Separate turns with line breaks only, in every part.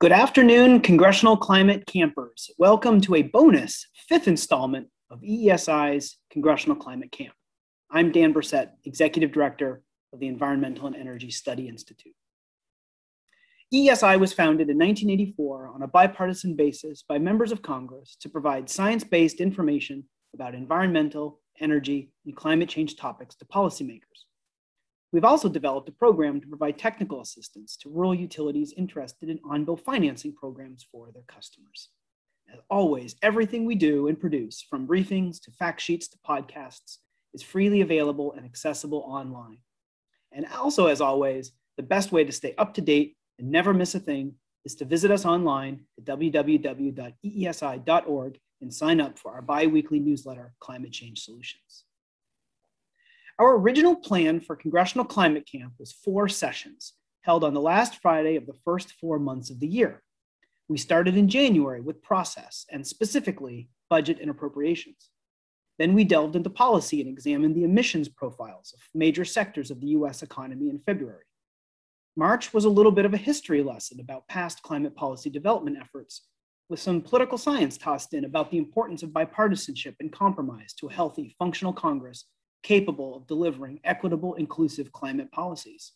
Good afternoon, Congressional Climate Campers. Welcome to a bonus fifth installment of EESI's Congressional Climate Camp. I'm Dan Bresette, Executive Director of the Environmental and Energy Study Institute. EESI was founded in 1984 on a bipartisan basis by members of Congress to provide science based information about environmental, energy, and climate change topics to policymakers. We've also developed a program to provide technical assistance to rural utilities interested in on-bill financing programs for their customers. As always, everything we do and produce, from briefings to fact sheets to podcasts, is freely available and accessible online. And also, as always, the best way to stay up to date and never miss a thing is to visit us online at www.eesi.org and sign up for our bi-weekly newsletter, Climate Change Solutions. Our original plan for Congressional Climate Camp was four sessions held on the last Friday of the first four months of the year. We started in January with process and specifically budget and appropriations. Then we delved into policy and examined the emissions profiles of major sectors of the US economy in February. March was a little bit of a history lesson about past climate policy development efforts, with some political science tossed in about the importance of bipartisanship and compromise to a healthy, functional Congress capable of delivering equitable, inclusive climate policies.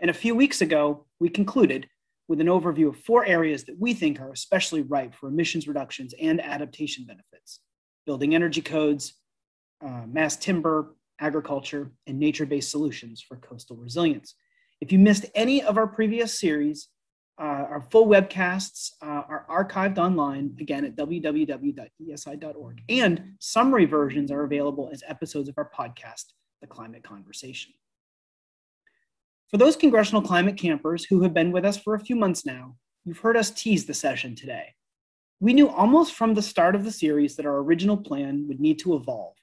And a few weeks ago, we concluded with an overview of four areas that we think are especially ripe for emissions reductions and adaptation benefits building energy codes, uh, mass timber, agriculture, and nature based solutions for coastal resilience. If you missed any of our previous series, uh, our full webcasts uh, are archived online again at www.eesi.org. and summary versions are available as episodes of our podcast, The Climate Conversation. For those congressional climate campers who have been with us for a few months now, you've heard us tease the session today. We knew almost from the start of the series that our original plan would need to evolve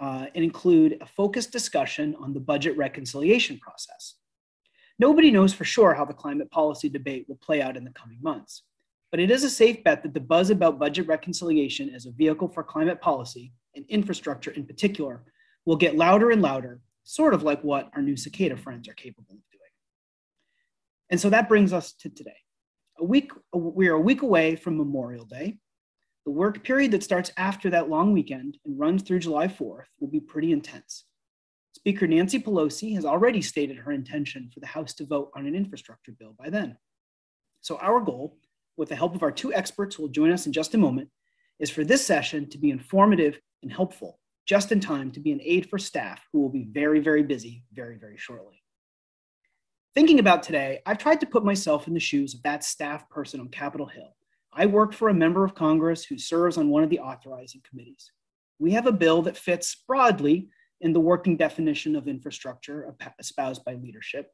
uh, and include a focused discussion on the budget reconciliation process. Nobody knows for sure how the climate policy debate will play out in the coming months, but it is a safe bet that the buzz about budget reconciliation as a vehicle for climate policy and infrastructure in particular will get louder and louder, sort of like what our new cicada friends are capable of doing. And so that brings us to today. A week, we are a week away from Memorial Day. The work period that starts after that long weekend and runs through July 4th will be pretty intense. Speaker Nancy Pelosi has already stated her intention for the House to vote on an infrastructure bill by then. So, our goal, with the help of our two experts who will join us in just a moment, is for this session to be informative and helpful, just in time to be an aid for staff who will be very, very busy very, very shortly. Thinking about today, I've tried to put myself in the shoes of that staff person on Capitol Hill. I work for a member of Congress who serves on one of the authorizing committees. We have a bill that fits broadly in the working definition of infrastructure espoused by leadership.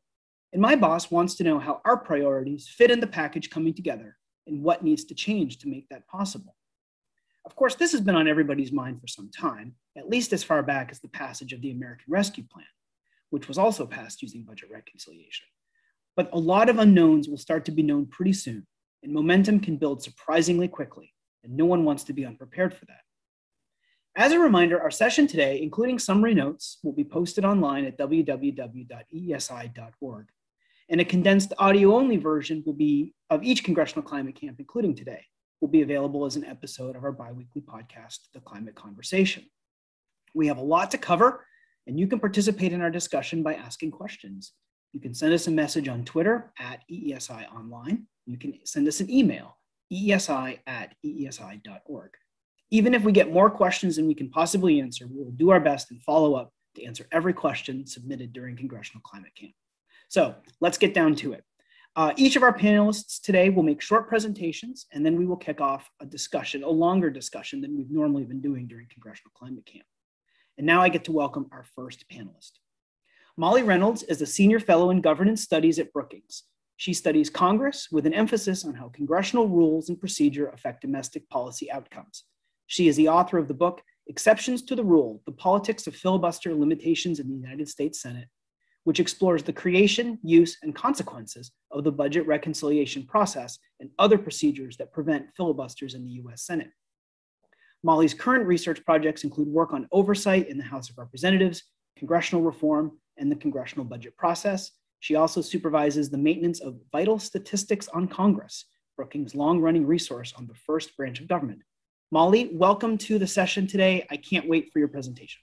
And my boss wants to know how our priorities fit in the package coming together and what needs to change to make that possible. Of course, this has been on everybody's mind for some time, at least as far back as the passage of the American Rescue Plan, which was also passed using budget reconciliation. But a lot of unknowns will start to be known pretty soon, and momentum can build surprisingly quickly, and no one wants to be unprepared for that. As a reminder, our session today, including summary notes, will be posted online at www.eesi.org. And a condensed audio only version will be of each congressional climate camp, including today, will be available as an episode of our biweekly podcast, The Climate Conversation. We have a lot to cover, and you can participate in our discussion by asking questions. You can send us a message on Twitter at EESI Online. You can send us an email, eesi at eesi.org. Even if we get more questions than we can possibly answer, we will do our best and follow up to answer every question submitted during Congressional Climate Camp. So let's get down to it. Uh, each of our panelists today will make short presentations, and then we will kick off a discussion, a longer discussion than we've normally been doing during Congressional Climate Camp. And now I get to welcome our first panelist. Molly Reynolds is a senior fellow in governance studies at Brookings. She studies Congress with an emphasis on how congressional rules and procedure affect domestic policy outcomes. She is the author of the book Exceptions to the Rule The Politics of Filibuster Limitations in the United States Senate, which explores the creation, use, and consequences of the budget reconciliation process and other procedures that prevent filibusters in the US Senate. Molly's current research projects include work on oversight in the House of Representatives, congressional reform, and the congressional budget process. She also supervises the maintenance of vital statistics on Congress, Brookings' long running resource on the first branch of government. Molly, welcome to the session today. I can't wait for your presentation.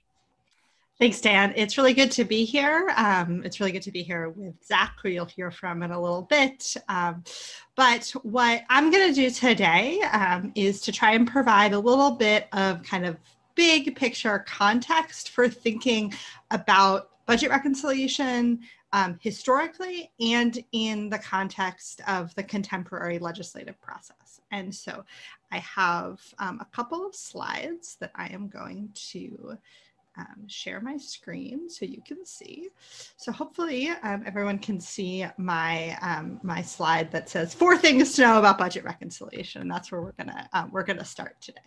Thanks, Dan. It's really good to be here. Um, it's really good to be here with Zach, who you'll hear from in a little bit. Um, but what I'm going to do today um, is to try and provide a little bit of kind of big picture context for thinking about budget reconciliation um, historically and in the context of the contemporary legislative process. And so I have um, a couple of slides that I am going to um, share my screen so you can see. So hopefully um, everyone can see my um, my slide that says four things to know about budget reconciliation. And that's where we're gonna uh, we're gonna start today.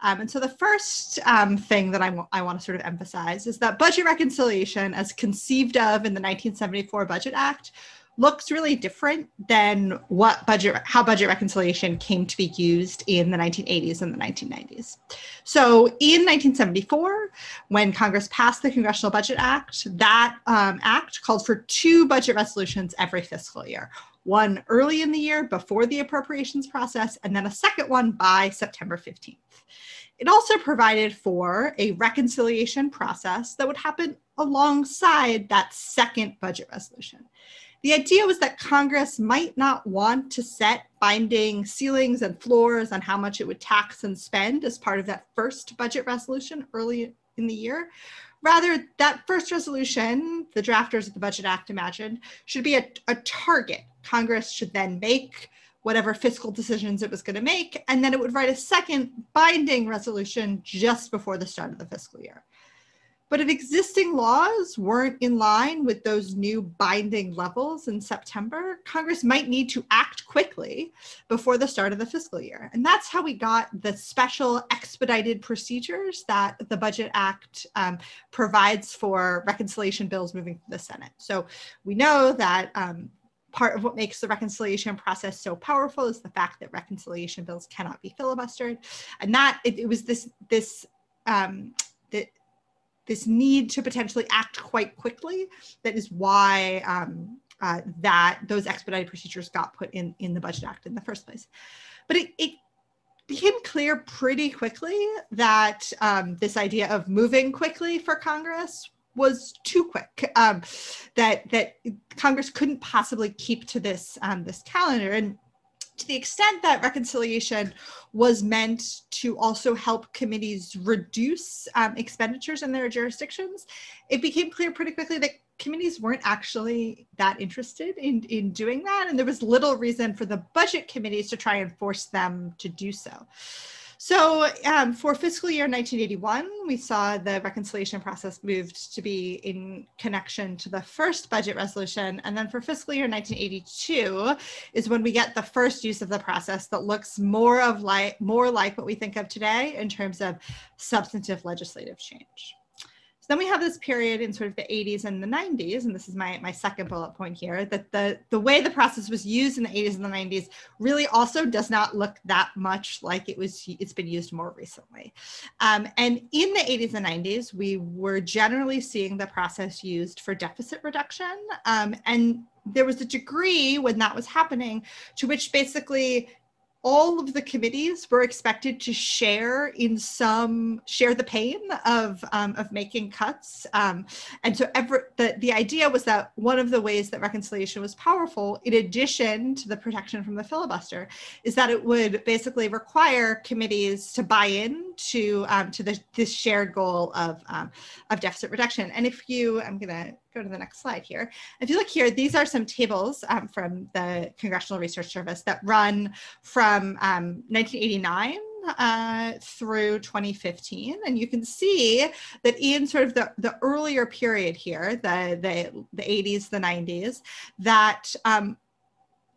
Um, and so the first um, thing that I, I want to sort of emphasize is that budget reconciliation, as conceived of in the 1974 Budget Act, looks really different than what budget how budget reconciliation came to be used in the 1980s and the 1990s. So in 1974, when Congress passed the Congressional Budget Act, that um, act called for two budget resolutions every fiscal year. One early in the year before the appropriations process, and then a second one by September 15th. It also provided for a reconciliation process that would happen alongside that second budget resolution. The idea was that Congress might not want to set binding ceilings and floors on how much it would tax and spend as part of that first budget resolution early in the year. Rather, that first resolution, the drafters of the Budget Act imagined, should be a, a target. Congress should then make whatever fiscal decisions it was going to make, and then it would write a second binding resolution just before the start of the fiscal year. But if existing laws weren't in line with those new binding levels in September, Congress might need to act quickly before the start of the fiscal year. And that's how we got the special expedited procedures that the Budget Act um, provides for reconciliation bills moving through the Senate. So we know that um, part of what makes the reconciliation process so powerful is the fact that reconciliation bills cannot be filibustered and that it, it was this this um, that this need to potentially act quite quickly. That is why um, uh, that those expedited procedures got put in in the Budget Act in the first place. But it, it became clear pretty quickly that um, this idea of moving quickly for Congress was too quick. Um, that that Congress couldn't possibly keep to this um, this calendar and to the extent that reconciliation was meant to also help committees reduce um, expenditures in their jurisdictions, it became clear pretty quickly that committees weren't actually that interested in, in doing that. And there was little reason for the budget committees to try and force them to do so. So um, for fiscal year 1981, we saw the reconciliation process moved to be in connection to the first budget resolution. And then for fiscal year 1982 is when we get the first use of the process that looks more of like more like what we think of today in terms of substantive legislative change then we have this period in sort of the 80s and the 90s, and this is my, my second bullet point here, that the, the way the process was used in the 80s and the 90s really also does not look that much like it was, it's been used more recently. Um, and in the 80s and 90s, we were generally seeing the process used for deficit reduction. Um, and there was a degree when that was happening to which basically all of the committees were expected to share in some share the pain of um, of making cuts. Um, and so every, the, the idea was that one of the ways that reconciliation was powerful in addition to the protection from the filibuster is that it would basically require committees to buy in to um, to the, this shared goal of um, of deficit reduction and if you i'm going to go to the next slide here. If you look here, these are some tables um, from the Congressional Research Service that run from um, 1989 uh, through 2015. And you can see that in sort of the, the earlier period here, the, the, the 80s, the 90s, that um,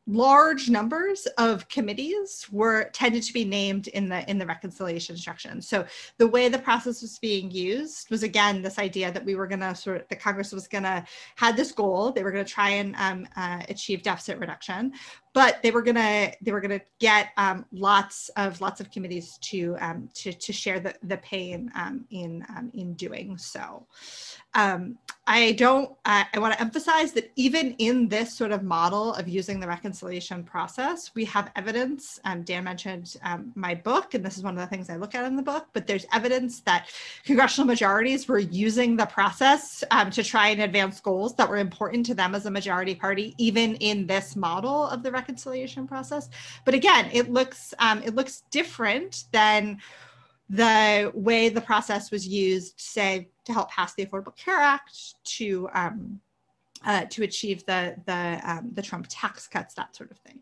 large numbers of committees were tended to be named in the in the reconciliation instructions. So the way the process was being used was again this idea that we were going to sort of the Congress was going to had this goal they were going to try and um, uh, achieve deficit reduction, but they were going to they were going to get um, lots of lots of committees to um, to to share the the pain um, in um, in doing so. Um, I don't, I, I want to emphasize that even in this sort of model of using the reconciliation process, we have evidence. Um, Dan mentioned um, my book, and this is one of the things I look at in the book, but there's evidence that congressional majorities were using the process um, to try and advance goals that were important to them as a majority party, even in this model of the reconciliation process. But again, it looks, um, it looks different than the way the process was used, say, to help pass the Affordable Care Act, to um, uh, to achieve the the um, the Trump tax cuts, that sort of thing.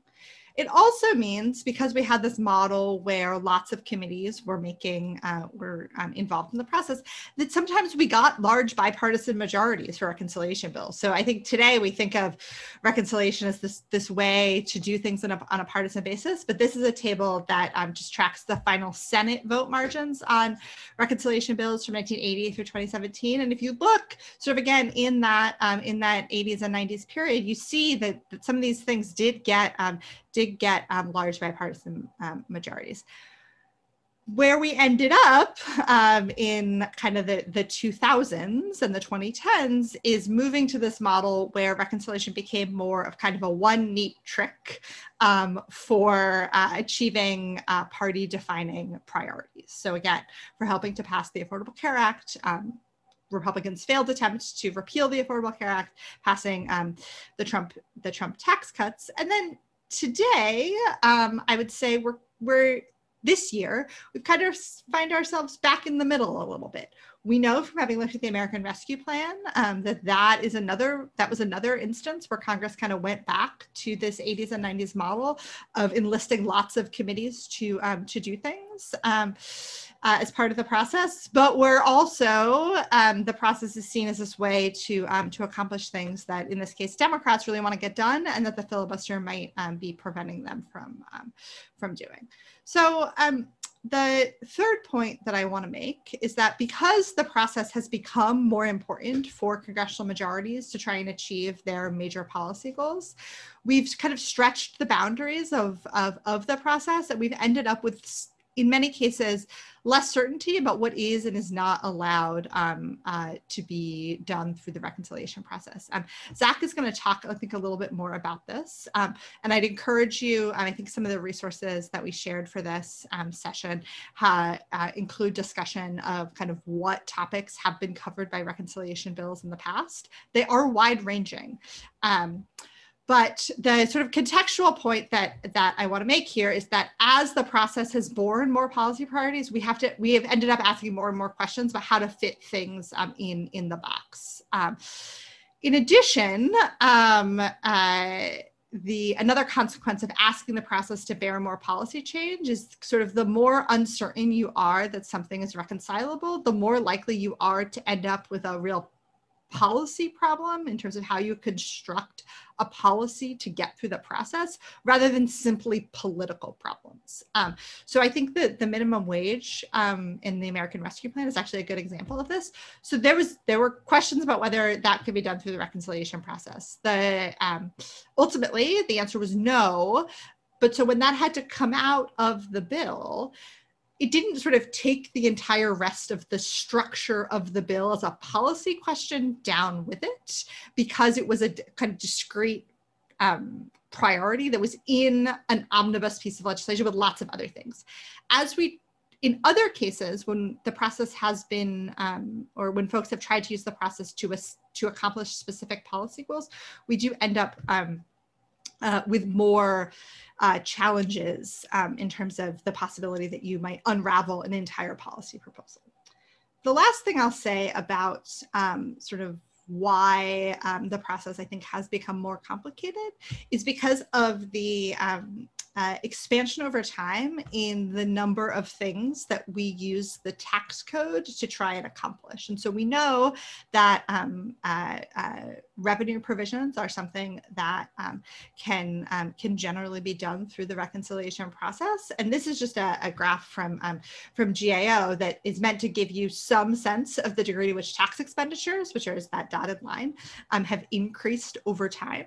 It also means because we had this model where lots of committees were making, uh, were um, involved in the process, that sometimes we got large bipartisan majorities for reconciliation bills. So I think today we think of reconciliation as this, this way to do things on a, on a partisan basis, but this is a table that um, just tracks the final Senate vote margins on reconciliation bills from 1980 through 2017. And if you look sort of again in that, um, in that 80s and 90s period, you see that, that some of these things did get um, did get um, large bipartisan um, majorities. Where we ended up um, in kind of the, the 2000s and the 2010s is moving to this model where reconciliation became more of kind of a one neat trick um, for uh, achieving uh, party defining priorities. So again, for helping to pass the Affordable Care Act, um, Republicans failed attempt to repeal the Affordable Care Act, passing um, the Trump the Trump tax cuts, and then today, um, I would say we're we're this year we've kind of find ourselves back in the middle a little bit. We know from having looked at the American Rescue Plan um, that that is another that was another instance where Congress kind of went back to this 80s and 90s model of enlisting lots of committees to um, to do things. Uh, as part of the process, but we're also um, the process is seen as this way to um, to accomplish things that, in this case, Democrats really want to get done, and that the filibuster might um, be preventing them from um, from doing. So. Um, the third point that I want to make is that because the process has become more important for congressional majorities to try and achieve their major policy goals, we've kind of stretched the boundaries of, of, of the process and we've ended up with in many cases, less certainty about what is and is not allowed um, uh, to be done through the reconciliation process. Um, Zach is going to talk, I think, a little bit more about this. Um, and I'd encourage you, I think some of the resources that we shared for this um, session uh, include discussion of kind of what topics have been covered by reconciliation bills in the past. They are wide ranging. But the sort of contextual point that that I want to make here is that as the process has borne more policy priorities, we have to we have ended up asking more and more questions about how to fit things um, in in the box. Um, in addition, um, uh, the another consequence of asking the process to bear more policy change is sort of the more uncertain you are that something is reconcilable, the more likely you are to end up with a real policy problem in terms of how you construct a policy to get through the process rather than simply political problems. Um, so I think that the minimum wage um, in the American Rescue Plan is actually a good example of this. So there was there were questions about whether that could be done through the reconciliation process. The um, ultimately the answer was no. But so when that had to come out of the bill, it didn't sort of take the entire rest of the structure of the bill as a policy question down with it because it was a kind of discrete um, priority that was in an omnibus piece of legislation with lots of other things. As we in other cases, when the process has been, um, or when folks have tried to use the process to, to accomplish specific policy goals, we do end up um, uh, with more uh, challenges um, in terms of the possibility that you might unravel an entire policy proposal. The last thing I'll say about um, sort of why um, the process I think has become more complicated is because of the um, uh, expansion over time in the number of things that we use the tax code to try and accomplish. And so we know that um, uh, uh, revenue provisions are something that um, can, um, can generally be done through the reconciliation process. And this is just a, a graph from, um, from GAO that is meant to give you some sense of the degree to which tax expenditures, which is that dotted line, um, have increased over time.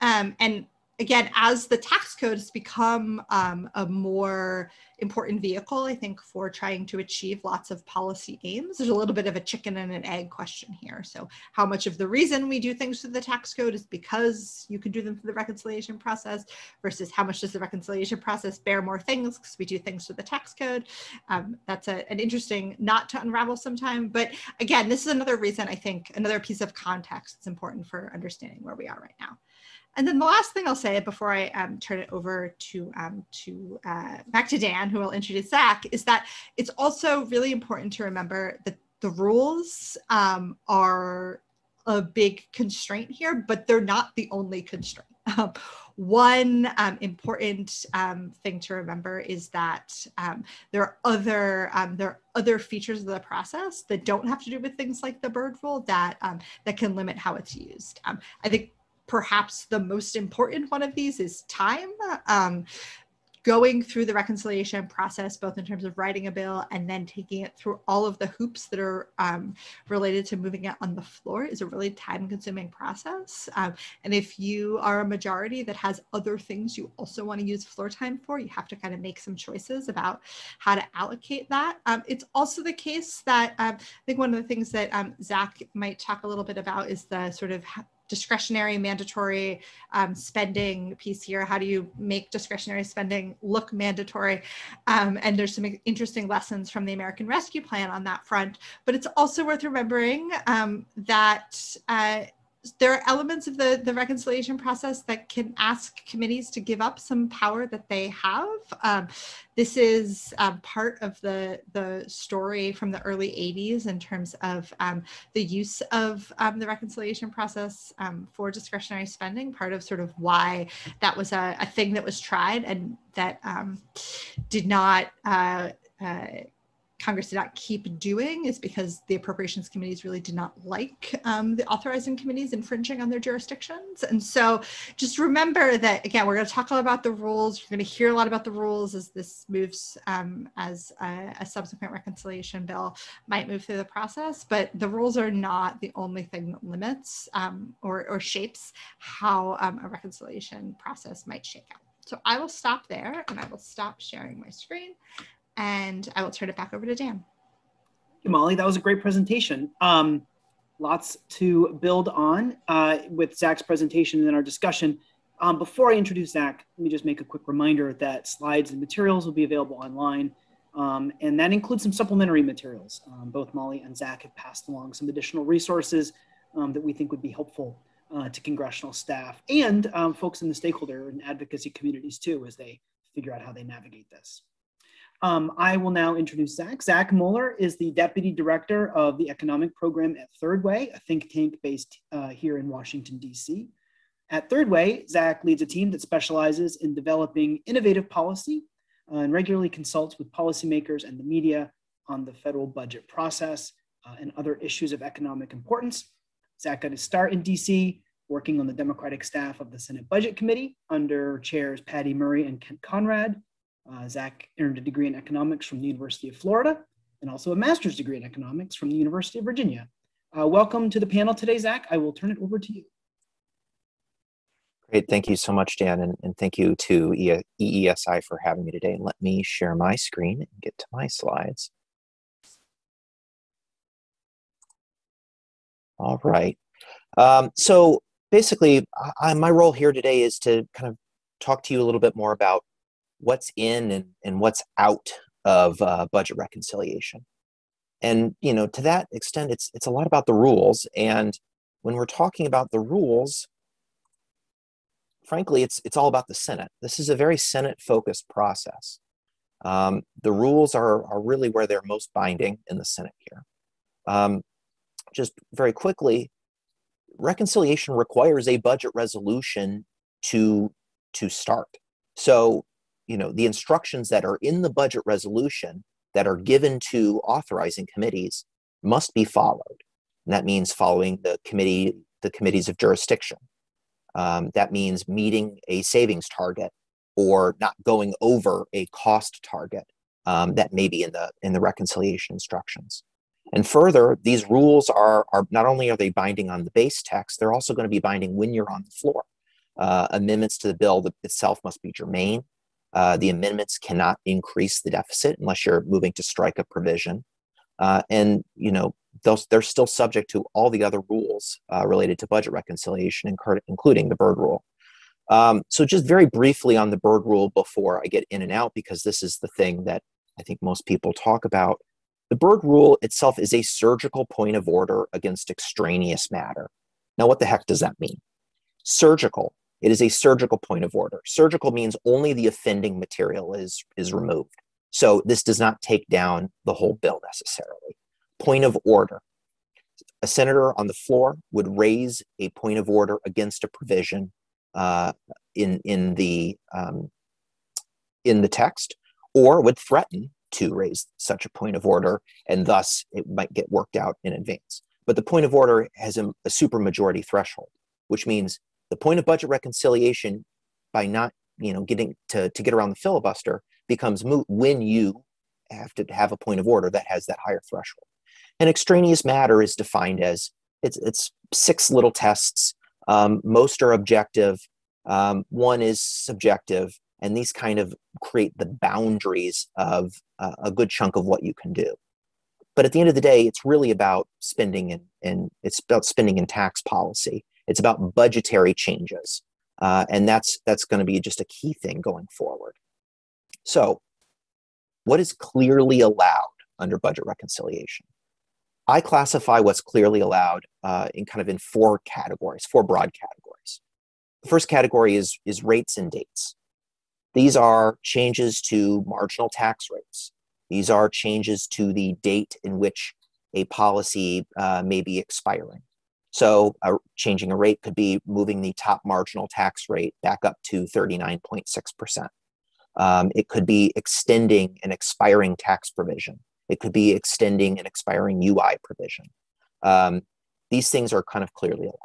Um, and again, as the tax code has become um, a more important vehicle, I think, for trying to achieve lots of policy aims, there's a little bit of a chicken and an egg question here. So, how much of the reason we do things through the tax code is because you can do them through the reconciliation process, versus how much does the reconciliation process bear more things because we do things through the tax code? Um, that's a, an interesting knot to unravel sometime. But again, this is another reason I think, another piece of context that's important for understanding where we are right now. And then the last thing I'll say before I um, turn it over to um, to uh, back to Dan, who will introduce Zach, is that it's also really important to remember that the rules um, are a big constraint here, but they're not the only constraint. Um, one um, important um, thing to remember is that um, there are other um, there are other features of the process that don't have to do with things like the Byrd rule that um, that can limit how it's used. I think perhaps the most important one of these is time. Um, going through the reconciliation process, both in terms of writing a bill and then taking it through all of the hoops that are um, related to moving it on the floor is a really time consuming process. Um, and if you are a majority that has other things you also want to use floor time for, you have to kind of make some choices about how to allocate that. Um, it's also the case that um, I think one of the things that um, Zach might talk a little bit about is the sort of discretionary mandatory um, spending piece here. How do you make discretionary spending look mandatory? Um, and there's some interesting lessons from the american rescue plan on that front. But it's also worth remembering um, that uh, there are elements of the, the reconciliation process that can ask committees to give up some power that they have. Um, this is um, part of the, the story from the early 80s in terms of um, the use of um, the reconciliation process um, for discretionary spending, part of sort of why that was a, a thing that was tried and that um, did not uh, uh, Congress did not keep doing is because the appropriations committees really did not like um, the authorizing committees infringing on their jurisdictions. And so just remember that, again, we're going to talk a lot about the rules. You're going to hear a lot about the rules as this moves um, as a, a, subsequent reconciliation bill might move through the process. But the rules are not the only thing that limits um, or, or, shapes how um, a reconciliation process might shake out. So I will stop there and I will stop sharing my screen and I will turn it back over to Dan.
Thank you, Molly. That was a great presentation. Um, lots to build on uh, with Zach's presentation and our discussion. Um, before I introduce Zach, let me just make a quick reminder that slides and materials will be available online. Um, and that includes some supplementary materials. Um, both Molly and Zach have passed along some additional resources um, that we think would be helpful uh, to congressional staff and um, folks in the stakeholder and advocacy communities too as they figure out how they navigate this. Um, I will now introduce Zach. Zach Moller is the Deputy Director of the Economic Program at Third Way, a think tank based uh, here in Washington, D.C. At Third Way, Zach leads a team that specializes in developing innovative policy uh, and regularly consults with policymakers and the media on the federal budget process uh, and other issues of economic importance. Zach got his start in DC working on the Democratic staff of the Senate Budget Committee under chairs Patty Murray and Kent Conrad. Uh, Zach earned a degree in economics from the University of Florida and also a master's degree in economics from the University of Virginia. Uh, welcome to the panel today, Zach. I will turn it over to you.
Great. Thank you so much, Dan. And, and thank you to EESI for having me today. Let me share my screen and get to my slides. All right. Um, so basically, I, my role here today is to kind of talk to you a little bit more about what's in and, and what's out of uh, budget reconciliation. And you know, to that extent, it's it's a lot about the rules. And when we're talking about the rules, frankly, it's it's all about the Senate. This is a very Senate-focused process. Um, the rules are are really where they're most binding in the Senate here. Um, just very quickly, reconciliation requires a budget resolution to to start. So you know the instructions that are in the budget resolution that are given to authorizing committees must be followed. And that means following the committee the committees of jurisdiction. Um, that means meeting a savings target or not going over a cost target um, that may be in the in the reconciliation instructions. And further these rules are are not only are they binding on the base text they're also going to be binding when you're on the floor. Uh, amendments to the bill itself must be germane. Uh, the amendments cannot increase the deficit unless you're moving to strike a provision. Uh, and you know they're still subject to all the other rules uh, related to budget reconciliation, including the Byrd Rule. Um, so just very briefly on the Byrd Rule before I get in and out, because this is the thing that I think most people talk about. The Byrd Rule itself is a surgical point of order against extraneous matter. Now, what the heck does that mean? Surgical. It is a surgical point of order. Surgical means only the offending material is, is removed. So this does not take down the whole bill necessarily. Point of order. A senator on the floor would raise a point of order against a provision uh, in in the um, in the text, or would threaten to raise such a point of order, and thus it might get worked out in advance. But the point of order has a, a supermajority threshold, which means the point of budget reconciliation, by not you know getting to, to get around the filibuster, becomes moot when you have to have a point of order that has that higher threshold. And extraneous matter is defined as it's it's six little tests um, most are objective, um, one is subjective, and these kind of create the boundaries of uh, a good chunk of what you can do. But at the end of the day, it's really about spending and, and it's about spending and tax policy. It's about budgetary changes, uh, and that's that's going to be just a key thing going forward. So, what is clearly allowed under budget reconciliation? I classify what's clearly allowed uh, in kind of in four categories, four broad categories. The first category is, is rates and dates. These are changes to marginal tax rates. These are changes to the date in which a policy uh, may be expiring. So, uh, changing a rate could be moving the top marginal tax rate back up to 39.6%. Um, it could be extending an expiring tax provision. It could be extending an expiring UI provision. Um, these things are kind of clearly allowed.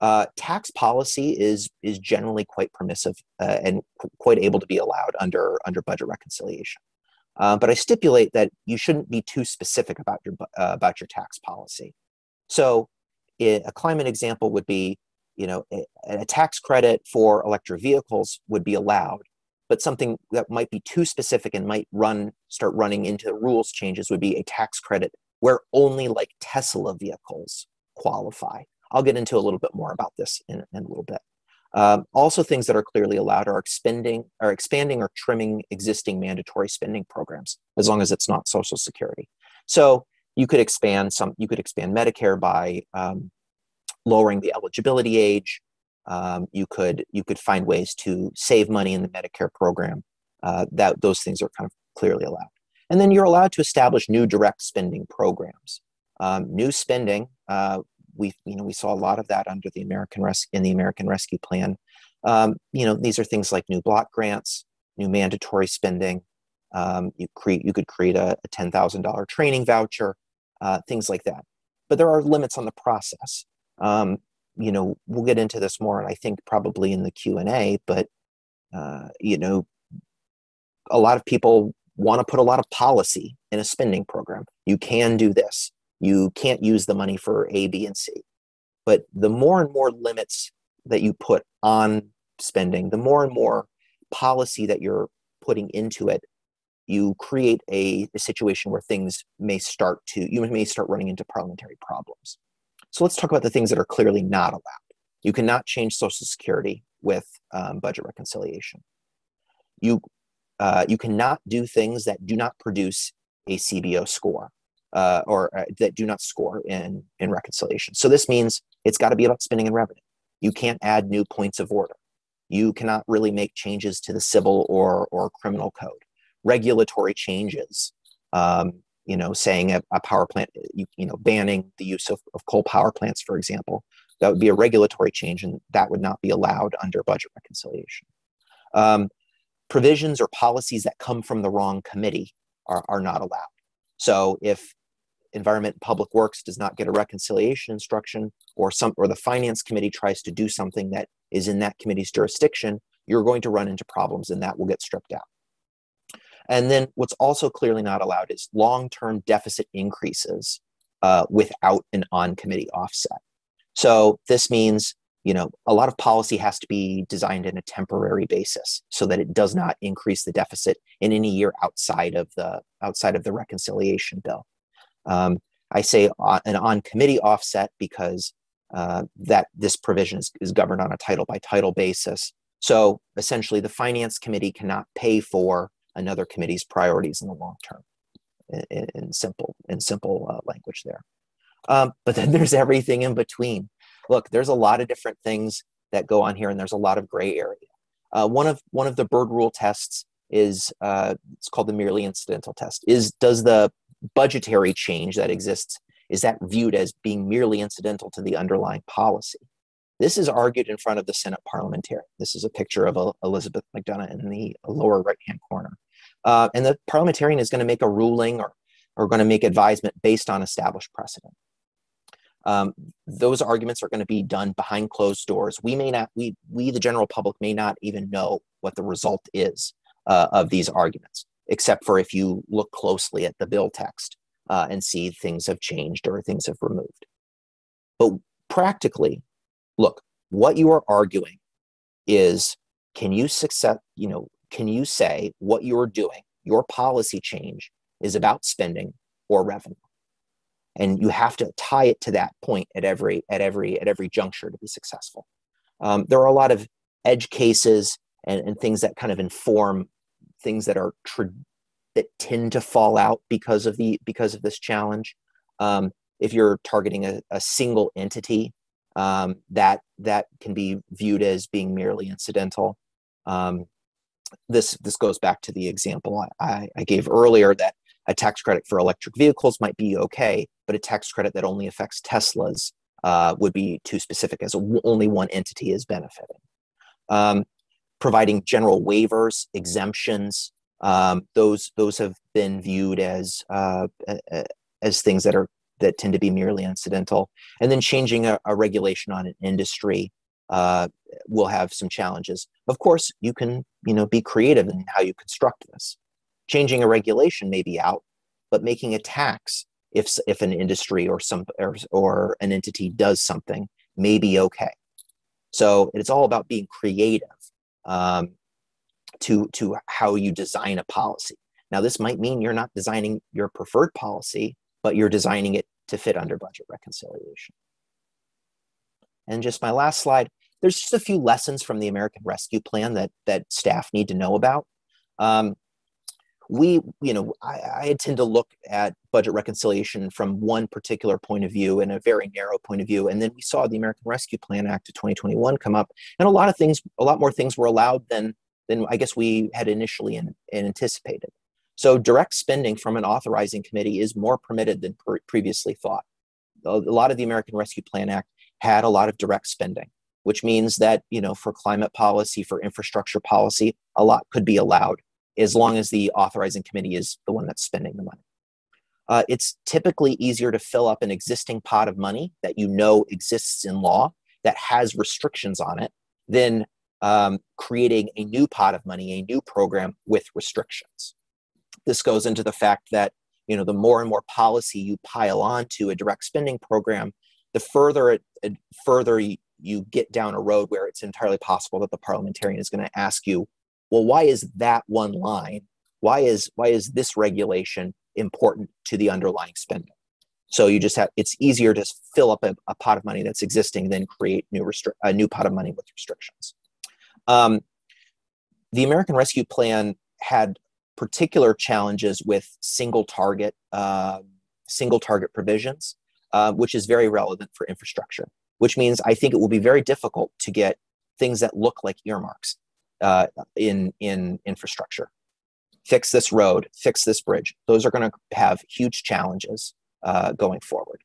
Uh, tax policy is is generally quite permissive uh, and qu- quite able to be allowed under under budget reconciliation. Uh, but I stipulate that you shouldn't be too specific about your uh, about your tax policy. So, it, a climate example would be, you know, a, a tax credit for electric vehicles would be allowed, but something that might be too specific and might run start running into the rules changes would be a tax credit where only like Tesla vehicles qualify. I'll get into a little bit more about this in, in a little bit. Um, also, things that are clearly allowed are expending, are expanding or trimming existing mandatory spending programs, as long as it's not Social Security. So you could expand some. You could expand Medicare by um, lowering the eligibility age, um, you could you could find ways to save money in the Medicare program. Uh, that those things are kind of clearly allowed. And then you're allowed to establish new direct spending programs. Um, new spending, uh, we you know we saw a lot of that under the American Res- in the American Rescue Plan. Um, you know these are things like new block grants, new mandatory spending. Um, you create you could create a, a ten thousand dollar training voucher, uh, things like that. But there are limits on the process. Um, you know we'll get into this more and i think probably in the q&a but uh, you know a lot of people want to put a lot of policy in a spending program you can do this you can't use the money for a b and c but the more and more limits that you put on spending the more and more policy that you're putting into it you create a, a situation where things may start to you may start running into parliamentary problems so let's talk about the things that are clearly not allowed. You cannot change Social Security with um, budget reconciliation. You, uh, you cannot do things that do not produce a CBO score uh, or uh, that do not score in, in reconciliation. So this means it's got to be about spending and revenue. You can't add new points of order. You cannot really make changes to the civil or, or criminal code. Regulatory changes um, you know, saying a, a power plant, you, you, know, banning the use of, of coal power plants, for example, that would be a regulatory change and that would not be allowed under budget reconciliation. Um, provisions or policies that come from the wrong committee are, are not allowed. So if Environment Public Works does not get a reconciliation instruction or some or the finance committee tries to do something that is in that committee's jurisdiction, you're going to run into problems and that will get stripped out. And then what's also clearly not allowed is long term deficit increases uh, without an on committee offset. So this means you know, a lot of policy has to be designed in a temporary basis so that it does not increase the deficit in any year outside of the outside of the reconciliation bill. Um, I say on, an on committee offset because uh, that this provision is, is governed on a title by title basis. So essentially, the finance committee cannot pay for another committee's priorities in the long term. In, in simple in simple uh, language there. Um, but then there's everything in between. Look, there's a lot of different things that go on here, and there's a lot of gray area. Uh, one of one of the Byrd rule tests is uh, it's called the merely incidental test. Is does the budgetary change that exists is that viewed as being merely incidental to the underlying policy? This is argued in front of the Senate parliamentarian. This is a picture of uh, Elizabeth MacDonough in the lower right hand corner. Uh, and the parliamentarian is going to make a ruling or, or going to make advisement based on established precedent. Um, those arguments are going to be done behind closed doors. We may not, we, we, the general public, may not even know what the result is uh, of these arguments, except for if you look closely at the bill text uh, and see things have changed or things have removed. But practically, look, what you are arguing is can you success, you know, can you say what you're doing, your policy change is about spending or revenue? and you have to tie it to that point at every at every at every juncture to be successful. Um, there are a lot of edge cases and, and things that kind of inform things that are tr- that tend to fall out because of the because of this challenge. Um, if you're targeting a, a single entity um, that that can be viewed as being merely incidental. Um, this this goes back to the example I, I gave earlier that a tax credit for electric vehicles might be okay, but a tax credit that only affects Teslas uh, would be too specific, as only one entity is benefiting. Um, providing general waivers, exemptions, um, those those have been viewed as uh, as things that are that tend to be merely incidental. And then changing a, a regulation on an industry uh, will have some challenges. Of course, you can you know be creative in how you construct this. Changing a regulation may be out, but making a tax if if an industry or some or, or an entity does something may be okay. So it's all about being creative um, to to how you design a policy. Now, this might mean you're not designing your preferred policy, but you're designing it to fit under budget reconciliation. And just my last slide, there's just a few lessons from the American Rescue Plan that that staff need to know about. Um, we, you know, I, I tend to look at budget reconciliation from one particular point of view and a very narrow point of view. And then we saw the American Rescue Plan Act of 2021 come up, and a lot of things, a lot more things were allowed than than I guess we had initially in, in anticipated. So direct spending from an authorizing committee is more permitted than pre- previously thought. A lot of the American Rescue Plan Act had a lot of direct spending, which means that you know for climate policy, for infrastructure policy, a lot could be allowed as long as the authorizing committee is the one that's spending the money. Uh, it's typically easier to fill up an existing pot of money that you know exists in law that has restrictions on it than um, creating a new pot of money, a new program with restrictions. This goes into the fact that you know the more and more policy you pile on to a direct spending program, the further it further you, get down a road where it's entirely possible that the parliamentarian is going to ask you well why is that one line? Why is why is this regulation important to the underlying spending? So you just have it's easier to fill up a, a pot of money that's existing than create new restrict a new pot of money with restrictions. Um, the american rescue plan had particular challenges with single target uh, single target provisions uh, which is very relevant for infrastructure which means i think it will be very difficult to get things that look like earmarks uh, in in infrastructure. Fix this road, fix this bridge. Those are going to have huge challenges uh, going forward.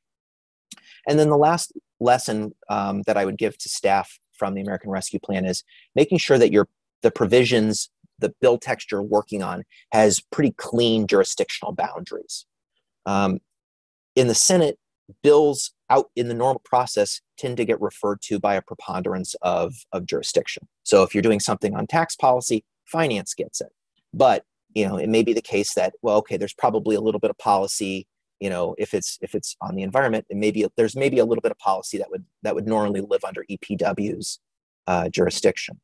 And then the last lesson um, that I would give to staff from the American Rescue Plan is making sure that your the provisions, the bill text you're working on has pretty clean jurisdictional boundaries. Um, in the Senate, bills out in the normal process tend to get referred to by a preponderance of, of jurisdiction. So if you're doing something on tax policy, finance gets it. But you know, it may be the case that, well, okay, there's probably a little bit of policy you know if it's if it's on the environment and maybe there's maybe a little bit of policy that would that would normally live under epw's uh, jurisdiction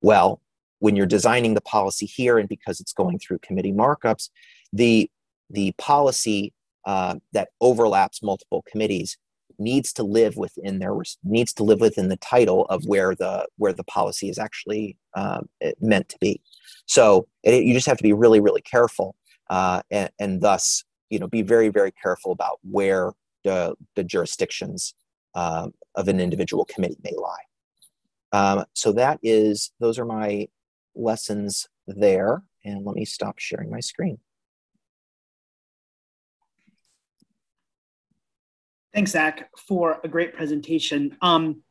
well when you're designing the policy here and because it's going through committee markups the the policy uh, that overlaps multiple committees needs to live within their needs to live within the title of where the where the policy is actually um, meant to be. So it, you just have to be really really careful uh, and, and thus you know be very very careful about where the, the jurisdictions um, of an individual committee may lie. Um, so that is those are my lessons there. And let me stop sharing my screen
Thanks, Zach, for a great presentation. Um,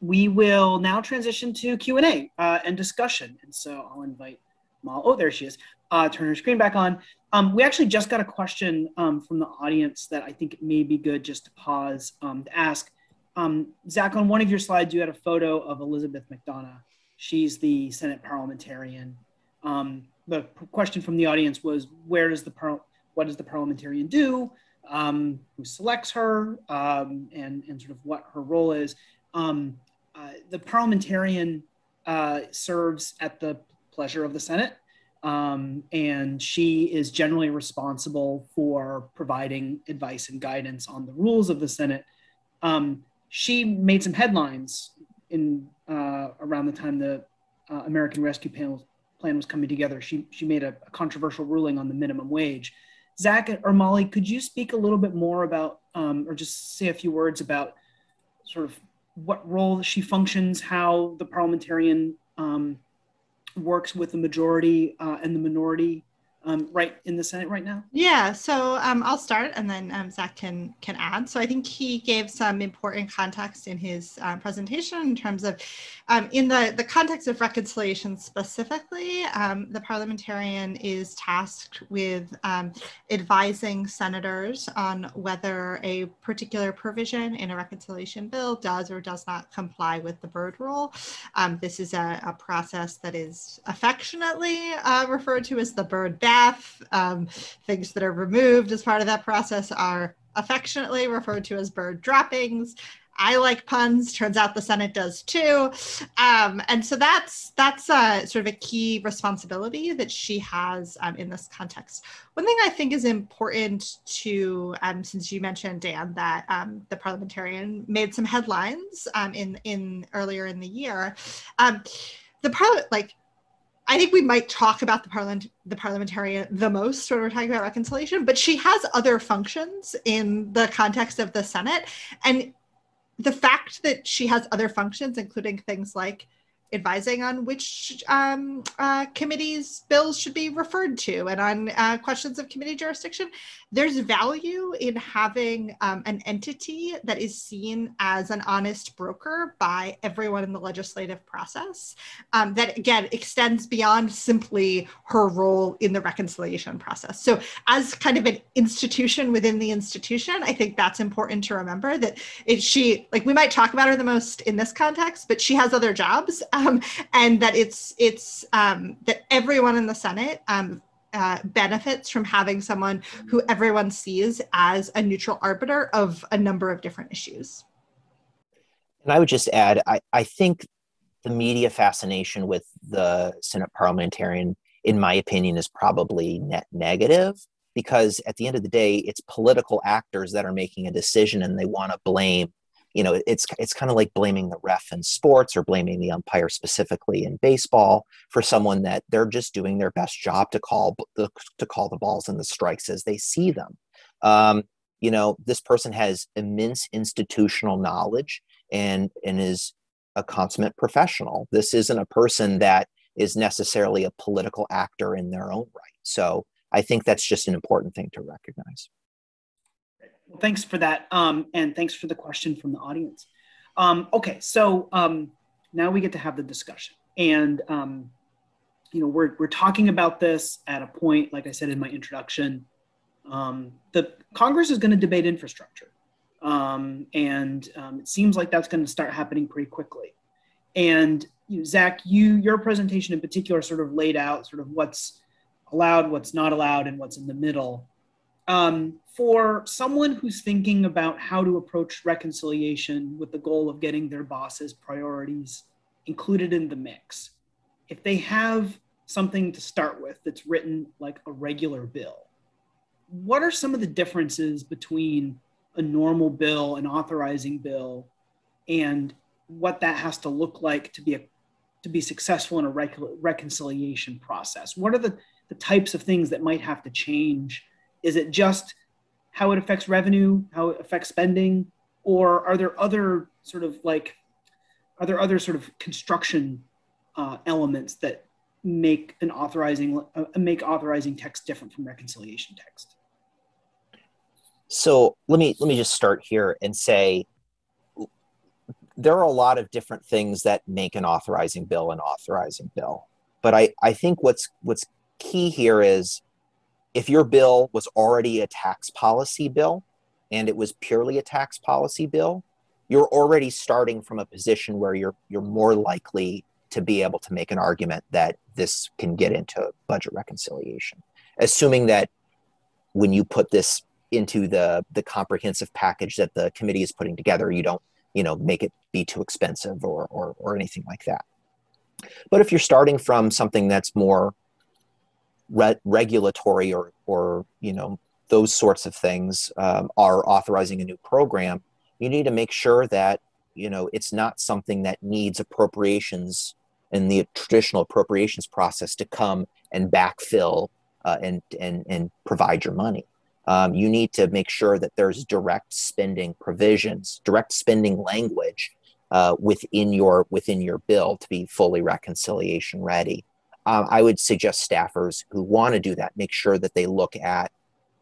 we will now transition to Q&A uh, and discussion. And so I'll invite Mal, oh, there she is, uh, turn her screen back on. Um, we actually just got a question um, from the audience that I think may be good just to pause um, to ask. Um, Zach, on one of your slides, you had a photo of Elizabeth MacDonough. She's the Senate parliamentarian. Um, the question from the audience was, where does the what does the parliamentarian do? Um, who selects her um, and, and sort of what her role is. Um, uh, the parliamentarian uh, serves at the pleasure of the Senate, um, and she is generally responsible for providing advice and guidance on the rules of the Senate. Um, she made some headlines in uh, around the time the uh, American Rescue Plan was coming together. She, she made a, a controversial ruling on the minimum wage Zach or Molly, could you speak a little bit more about, um, or just say a few words about sort of what role she functions, how the parliamentarian um, works with the majority uh, and the minority um, right in the Senate right now?
Yeah, so um, I'll start and then um, Zach can can add. So I think he gave some important context in his uh, presentation in terms of, um, in the, the context of reconciliation specifically, um, the parliamentarian is tasked with um, advising senators on whether a particular provision in a reconciliation bill does or does not comply with the Byrd rule. this is a, a, process that is affectionately uh, referred to as the bird Byrd Um, things that are removed as part of that process are affectionately referred to as Byrd droppings. I like puns. Turns out the Senate does too, um, and so that's that's uh, sort of a key responsibility that she has um, in this context. One thing I think is important to, um, since you mentioned Dan, that um, the parliamentarian made some headlines um, in in earlier in the year. Um, the parliament, like I think we might talk about the parliament the parliamentarian the most when we're talking about reconciliation, but she has other functions in the context of the Senate. And the fact that she has other functions, including things like advising on which um, uh, committees bills should be referred to and on uh, questions of committee jurisdiction. There's value in having um, an entity that is seen as an honest broker by everyone in the legislative process um, that, again, extends beyond simply her role in the reconciliation process. So, as kind of an institution within the institution, I think that's important to remember that if she, like, we might talk about her the most in this context, but she has other jobs um, and that it's it's um, that everyone in the Senate um, uh, benefits from having someone who everyone sees as a neutral arbiter of a number of different issues.
And I would just add, I, I think the media fascination with the Senate parliamentarian, in my opinion, is probably net negative because at the end of the day, it's political actors that are making a decision and they want to blame you know it's it's kind of like blaming the ref in sports or blaming the umpire specifically in baseball for someone that they're just doing their best job to call the to call the balls and the strikes as they see them. Um, you know this person has immense institutional knowledge and and is a consummate professional. This isn't a person that is necessarily a political actor in their own right. So i think that's just an important thing to recognize
thanks for that. Um, and thanks for the question from the audience. Um, okay, so um, now we get to have the discussion. And, um, you know, we're, we're talking about this at a point, like I said in my introduction, um, the Congress is going to debate infrastructure. Um, and it seems like that's going to start happening pretty quickly. And you know, Zach, you your presentation in particular sort of laid out sort of what's allowed, what's not allowed, and what's in the middle Um, for someone who's thinking about how to approach reconciliation with the goal of getting their boss's priorities included in the mix, if they have something to start with that's written like a regular bill, what are some of the differences between a normal bill, an authorizing bill, and what that has to look like to be a to be successful in a rec- reconciliation process? What are the, the types of things that might have to change? Is it just how it affects revenue, how it affects spending, or are there other sort of like, are there other sort of construction uh, elements that make an authorizing uh, make authorizing text different from reconciliation text?
So let me let me just start here and say there are a lot of different things that make an authorizing bill an authorizing bill. But I, I think what's what's key here is if your bill was already a tax policy bill and it was purely a tax policy bill, you're already starting from a position where you're you're more likely to be able to make an argument that this can get into budget reconciliation. Assuming that when you put this into the the comprehensive package that the committee is putting together, you don't you know make it be too expensive or or, or anything like that but if you're starting from something that's more re- regulatory or or you know those sorts of things um, are authorizing a new program you need to make sure that you know it's not something that needs appropriations in the traditional appropriations process to come and backfill uh, and and and provide your money um, you need to make sure that there's direct spending provisions, direct spending language uh, within your within your bill to be fully reconciliation ready. Um, I would suggest staffers who want to do that make sure that they look at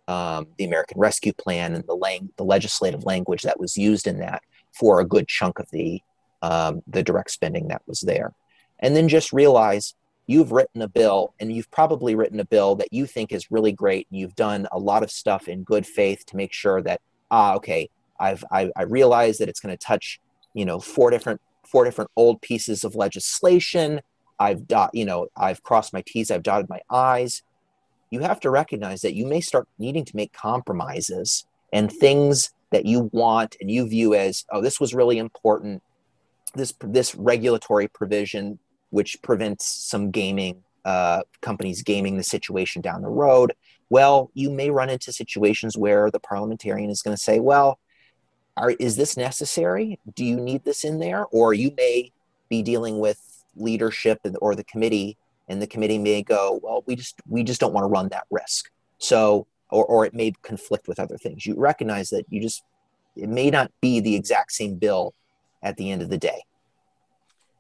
um, the American Rescue Plan and the lang- the legislative language that was used in that for a good chunk of the um, the direct spending that was there, and then just realize you've written a bill and you've probably written a bill that you think is really great and you've done a lot of stuff in good faith to make sure that ah okay i've i, I realize that it's going to touch you know four different four different old pieces of legislation i've dot you know i've crossed my t's i've dotted my i's you have to recognize that you may start needing to make compromises and things that you want and you view as oh this was really important this this regulatory provision which prevents some gaming uh, companies gaming the situation down the road. Well, you may run into situations where the parliamentarian is going to say, well, are, is this necessary? Do you need this in there? Or you may be dealing with leadership or the committee, and the committee may go, well, we just we just don't want to run that risk. So, or, or it may conflict with other things. You recognize that you just it may not be the exact same bill at the end of the day.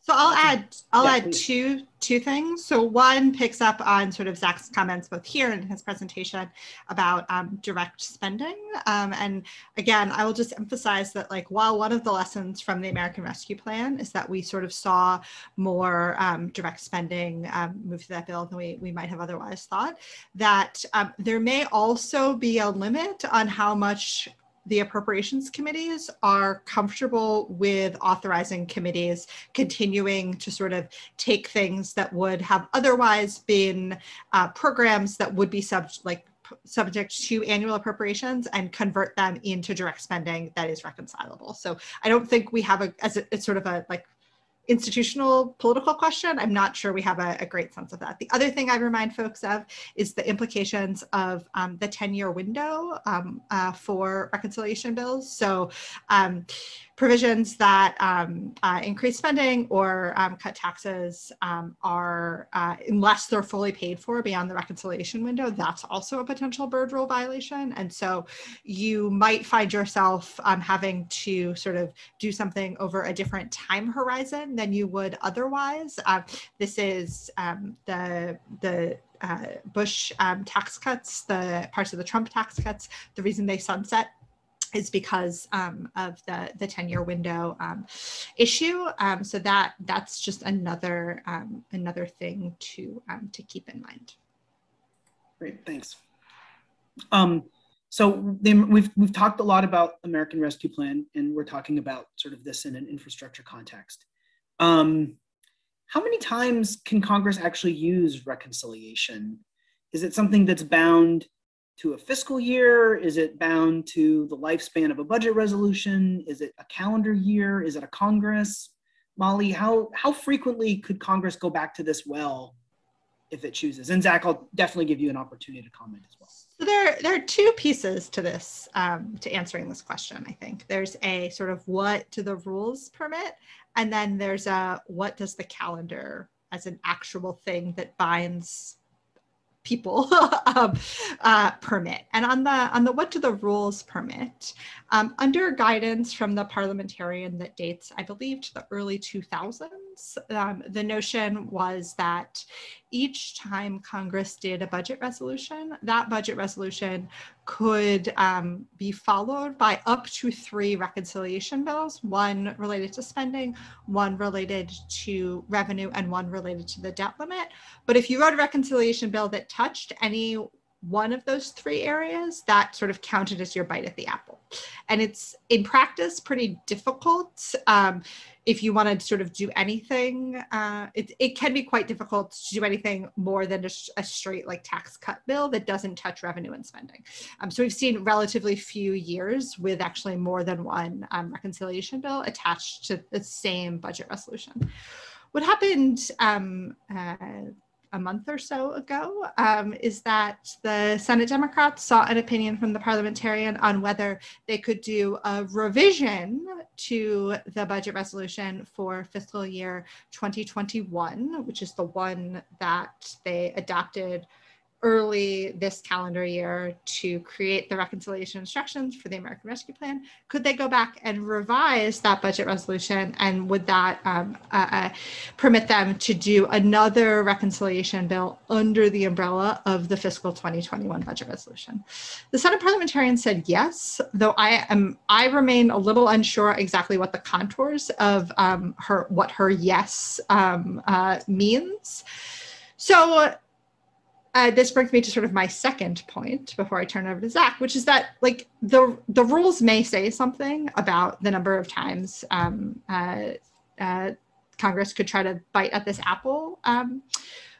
So I'll add I'll yeah, add please. two two things. So one picks up on sort of Zach's comments both here in his presentation about um, direct spending. Um, and again, I will just emphasize that like while one of the lessons from the American Rescue Plan is that we sort of saw more um, direct spending um, move to that bill than we, we might have otherwise thought, that um, there may also be a limit on how much the appropriations committees are comfortable with authorizing committees continuing to sort of take things that would have otherwise been uh, programs that would be sub like subject to annual appropriations and convert them into direct spending that is reconcilable. So I don't think we have a as a, it's sort of a like institutional political question, I'm not sure we have a, a, great sense of that. The other thing I remind folks of is the implications of um, the 10 year window um, uh, for reconciliation bills. So um, provisions that um, uh, increase spending or um, cut taxes um, are, uh, unless they're fully paid for beyond the reconciliation window, that's also a potential Byrd rule violation. And so you might find yourself um, having to sort of do something over a different time horizon than you would otherwise. Uh, this is um, the, the uh, Bush um, tax cuts, the parts of the Trump tax cuts, the reason they sunset is because um, of the the 10 year window um, issue. Um, so that that's just another um, another thing to um, to keep in mind.
Great thanks. Um, so we've we've talked a lot about American Rescue Plan and we're talking about sort of this in an infrastructure context. How many times can Congress actually use reconciliation? Is it something that's bound to a fiscal year? Is it bound to the lifespan of a budget resolution? Is it a calendar year? Is it a Congress? Molly, how, how frequently could Congress go back to this well if it chooses? And Zach, I'll definitely give you an opportunity to comment as well.
So there, there are two pieces to this, um, to answering this question, I think. There's a sort of what do the rules permit? And then there's a what does the calendar as an actual thing that binds people um, uh, permit. And on the on the what do the rules permit, um, under guidance from the parliamentarian that dates, I believe, to the early 2000s, um, the notion was that each time Congress did a budget resolution, that budget resolution could um, be followed by up to three reconciliation bills one related to spending, one related to revenue, and one related to the debt limit. But if you wrote a reconciliation bill that touched any one of those three areas, that sort of counted as your bite at the apple. And it's in practice pretty difficult. Um, if you want to sort of do anything, uh, it, it can be quite difficult to do anything more than a, a, straight like tax cut bill that doesn't touch revenue and spending. Um, so we've seen relatively few years with actually more than one um, reconciliation bill attached to the same budget resolution. What happened um, uh, a month or so ago um, is that the Senate Democrats sought an opinion from the parliamentarian on whether they could do a revision to the budget resolution for fiscal year 2021, which is the one that they adopted early this calendar year to create the reconciliation instructions for the American Rescue Plan? Could they go back and revise that budget resolution? And would that um, uh, uh, permit them to do another reconciliation bill under the umbrella of the fiscal 2021 budget resolution? The Senate parliamentarian said yes, though I am I remain a little unsure exactly what the contours of um, her what her yes um, uh, means. So uh, this brings me to sort of my second point before I turn over to Zach, which is that like the the rules may say something about the number of times um, uh, uh, Congress could try to bite at this apple, um,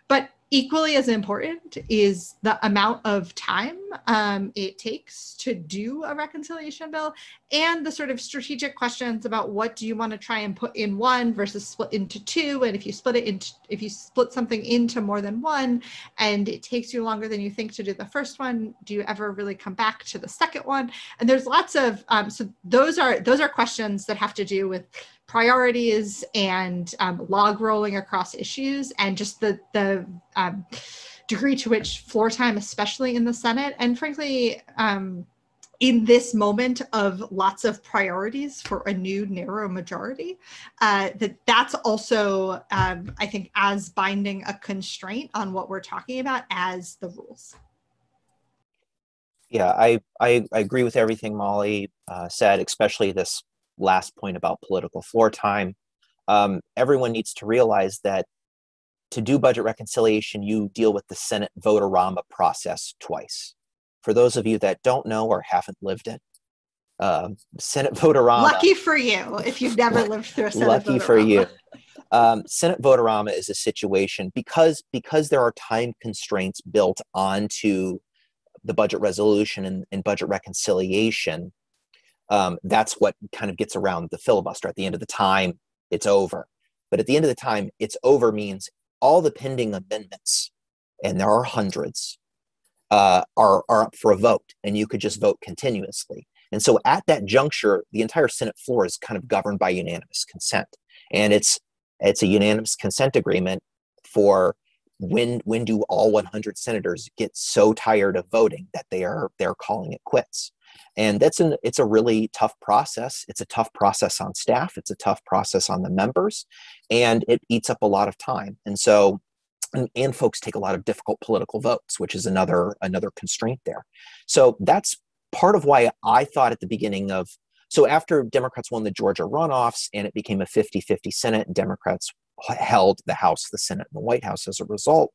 but equally as important is the amount of time um, it takes to do a reconciliation bill and the sort of strategic questions about what do you want to try and put in one versus split into two and if you split it into if you split something into more than one and it takes you longer than you think to do the first one do you ever really come back to the second one? And there's lots of um, so those are those are questions that have to do with priorities and um, log rolling across issues and just the the um, degree to which floor time, especially in the Senate, and frankly, um, in this moment of lots of priorities for a new narrow majority, uh, that that's also, um, I think, as binding a constraint on what we're talking about as the rules.
Yeah, I, I, I agree with everything Molly uh, said, especially this last point about political floor time. Um, everyone needs to realize that to do budget reconciliation, you deal with the Senate vote-a-rama process twice. For those of you that don't know or haven't lived it, uh, Senate vote-a-rama.
Lucky for you if you've never lived through a Senate
Lucky for you. Um, Senate vote-a-rama is a situation because because there are time constraints built onto the budget resolution and, and budget reconciliation um, that's what kind of gets around the filibuster. At the end of the time, it's over. But at the end of the time, it's over means all the pending amendments, and there are hundreds, uh, are, are up for a vote, and you could just vote continuously. And so at that juncture, the entire Senate floor is kind of governed by unanimous consent. And it's it's a unanimous consent agreement for when when do all 100 senators get so tired of voting that they are they're calling it quits and that's an it's a really tough process. It's a tough process on staff. It's a tough process on the members and it eats up a lot of time. And so and, and folks take a lot of difficult political votes which is another another constraint there. So that's part of why i thought at the beginning of so after democrats won the georgia runoffs and it became a 50-50 senate and democrats held the house the senate and the white house as a result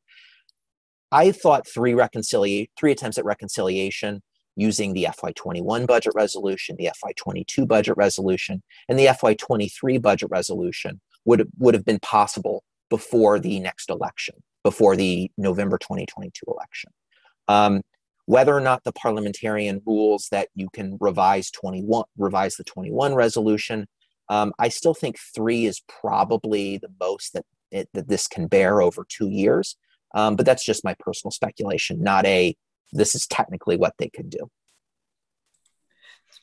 i thought three reconciliation three attempts at reconciliation using the FY21 budget resolution, the FY22 budget resolution, and the FY23 budget resolution would, would have been possible before the next election, before the November 2022 election. Um, whether or not the parliamentarian rules that you can revise 21 revise the 21 resolution um, i still think three is probably the most that it, that this can bear over two years um, but that's just my personal speculation not a this is technically what they could do.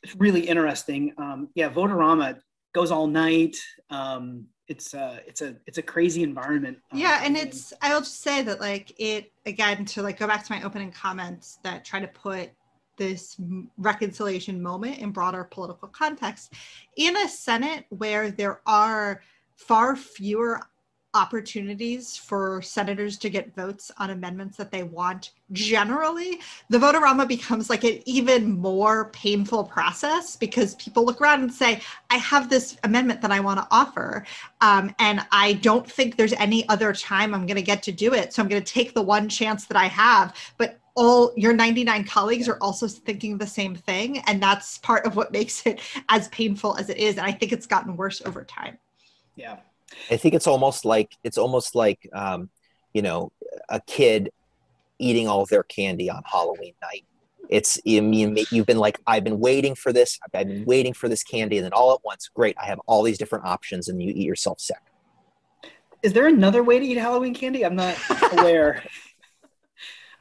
It's really interesting. Um, yeah Votorama goes all night. Um, it's uh it's a it's a crazy environment.
Um, yeah and it's i'll just say that like it again to like go back to my opening comments that try to put this reconciliation moment in broader political context. In a senate where there are far fewer opportunities for senators to get votes on amendments that they want generally the votorama becomes like an even more painful process because people look around and say i have this amendment that i want to offer um, and i don't think there's any other time i'm going to get to do it so i'm going to take the one chance that i have. But all your 99 colleagues are also thinking the same thing and that's part of what makes it as painful as it is and i think it's gotten worse over time.
Yeah
I think it's almost like it's almost like um, you know a kid eating all of their candy on Halloween night. It's you mean you've been like I've been waiting for this. I've been waiting for this candy, and then all at once, great! I have all these different options, and you eat yourself sick.
Is there another way to eat Halloween candy? I'm not aware.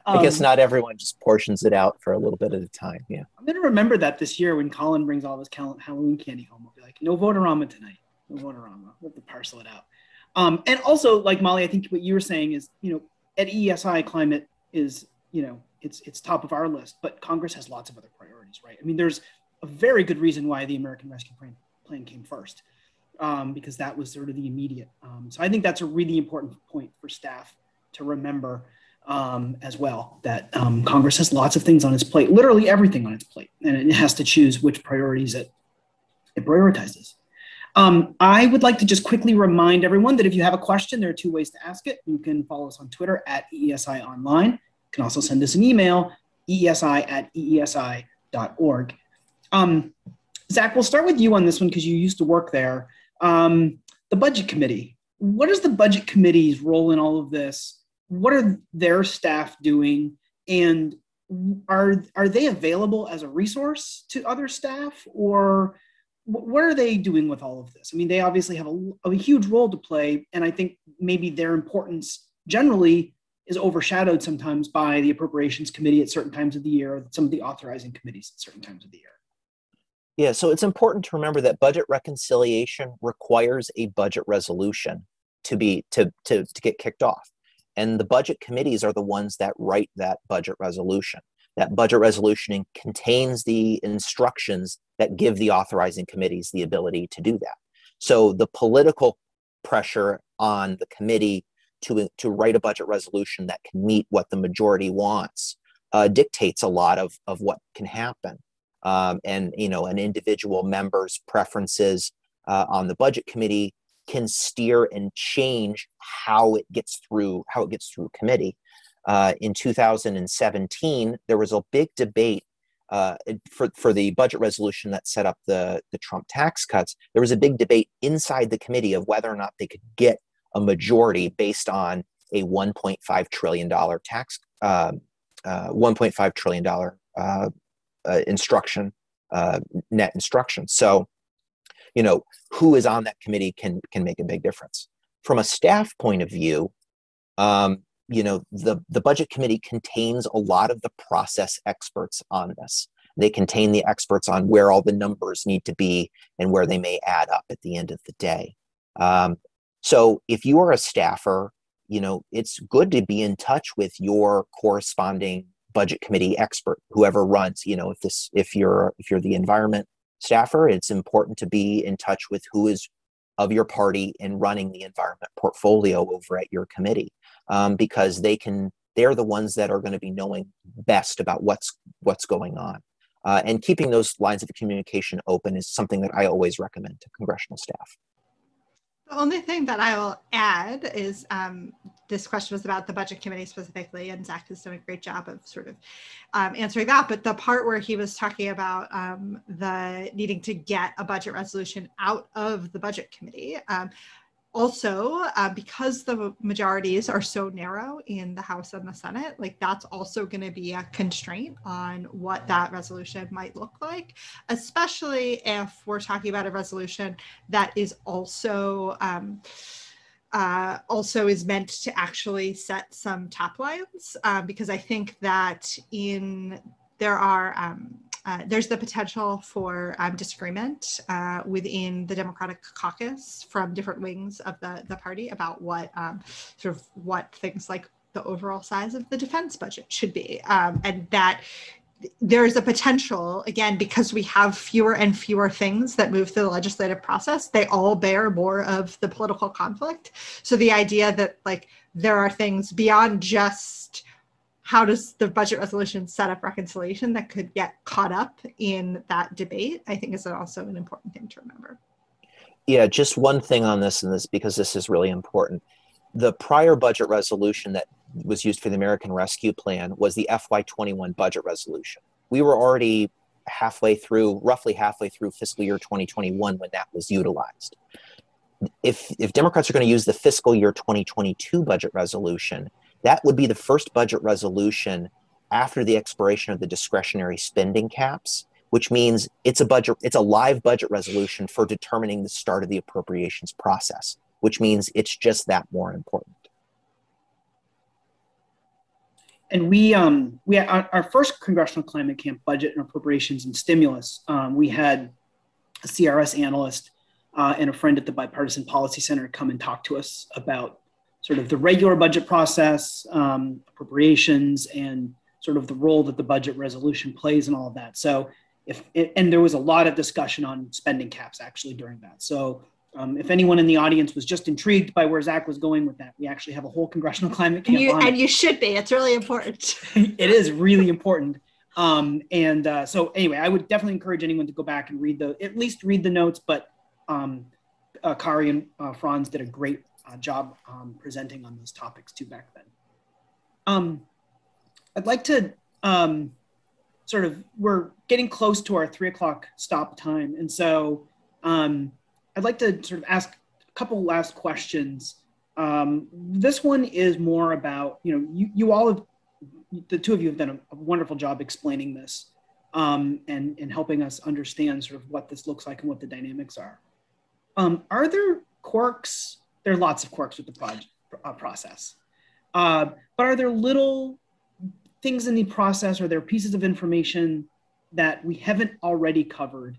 Um, I guess um, not everyone just portions it out for a little bit at a time. Yeah.
I'm gonna remember that this year when Colin brings all his Halloween candy home. I'll be like, no voterama tonight. Voterama. We'll have to parcel it out. Um, and also, like Molly, I think what you were saying is, you know, at EESI, climate is, you know, it's it's top of our list, but Congress has lots of other priorities, right? I mean, there's a very good reason why the American Rescue Plan, plan came first, um, because that was sort of the immediate. Um, so I think that's a really important point for staff to remember um, as well that um, Congress has lots of things on its plate, literally everything on its plate, and it has to choose which priorities it it prioritizes. Um, I would like to just quickly remind everyone that if you have a question, there are two ways to ask it. You can follow us on Twitter at EESI Online. You can also send us an email, eesi at eesi.org. Um, Zach, we'll start with you on this one because you used to work there. Um, the Budget Committee. What is the Budget Committee's role in all of this? What are their staff doing? And are, are they available as a resource to other staff or what are they doing with all of this? I mean, they obviously have a, a, huge role to play, and I think maybe their importance generally is overshadowed sometimes by the appropriations committee at certain times of the year, or some of the authorizing committees at certain times of the year.
Yeah, so it's important to remember that budget reconciliation requires a budget resolution to be to to, to get kicked off, and the budget committees are the ones that write that budget resolution. That budget resolution contains the instructions that give the authorizing committees the ability to do that. So the political pressure on the committee to, to write a budget resolution that can meet what the majority wants uh, dictates a lot of, of what can happen. Um, and you know, an individual member's preferences uh, on the budget committee can steer and change how it gets through how it gets through committee uh, in 2017, there was a big debate uh, for, for the budget resolution that set up the, the Trump tax cuts. There was a big debate inside the committee of whether or not they could get a majority based on a $1.5 trillion tax, uh, uh, $1.5 trillion uh, uh, instruction, uh, net instruction. So, you know, who is on that committee can, can make a big difference. From a staff point of view, um, you know the the budget committee contains a lot of the process experts on this. They contain the experts on where all the numbers need to be and where they may add up at the end of the day. Um, so if you are a staffer you know it's good to be in touch with your corresponding budget committee expert whoever runs you know if this if you're if you're the environment staffer it's important to be in touch with who is of your party in running the environment portfolio over at your committee um, because they can they're the ones that are going to be knowing best about what's what's going on. Uh, and keeping those lines of communication open is something that i always recommend to congressional staff
the only thing that I will add is um, this question was about the budget committee specifically, and Zach has done a great job of sort of um, answering that. But the part where he was talking about um, the needing to get a budget resolution out of the budget committee, um, also, uh, because the majorities are so narrow in the House and the Senate, like that's also going to be a constraint on what that resolution might look like, especially if we're talking about a resolution that is also. Um, uh, also is meant to actually set some top lines uh, because I think that in there are um, uh, there's the potential for um, disagreement uh, within the Democratic caucus from different wings of the, the party about what um, sort of what things like the overall size of the defense budget should be. Um, and that there's a potential, again, because we have fewer and fewer things that move through the legislative process, they all bear more of the political conflict. So the idea that like there are things beyond just how does the budget resolution set up reconciliation that could get caught up in that debate, I think is also an important thing to remember.
Yeah, just one thing on this and this because this is really important. The prior budget resolution that was used for the American Rescue Plan was the FY21 budget resolution. We were already halfway through, roughly halfway through fiscal year 2021 when that was utilized. If, if Democrats are going to use the fiscal year 2022 budget resolution, that would be the first budget resolution after the expiration of the discretionary spending caps, which means it's a budget, it's a live budget resolution for determining the start of the appropriations process, which means it's just that more important.
And we, um, we our, our first congressional climate camp budget and appropriations and stimulus. Um, we had a CRS analyst uh, and a friend at the Bipartisan Policy Center come and talk to us about sort of the regular budget process, um, appropriations, and sort of the role that the budget resolution plays and all of that. So if it, and there was a lot of discussion on spending caps actually during that. So um, if anyone in the audience was just intrigued by where Zach was going with that, we actually have a whole congressional climate camp.
And you, and you should be. It's really important.
it is really important. Um, and uh, so anyway, I would definitely encourage anyone to go back and read the at least read the notes. But um, uh, Kari and uh, Franz did a great uh, job um, presenting on those topics too back then. Um, I'd like to um, sort of, we're getting close to our three o'clock stop time. And so um, I'd like to sort of ask a couple last questions. Um, this one is more about, you know, you, you all have, the two of you have done a, a wonderful job explaining this um, and, and helping us understand sort of what this looks like and what the dynamics are. Are there quirks there are lots of quirks with the project uh, process. Uh, but are there little things in the process or there pieces of information that we haven't already covered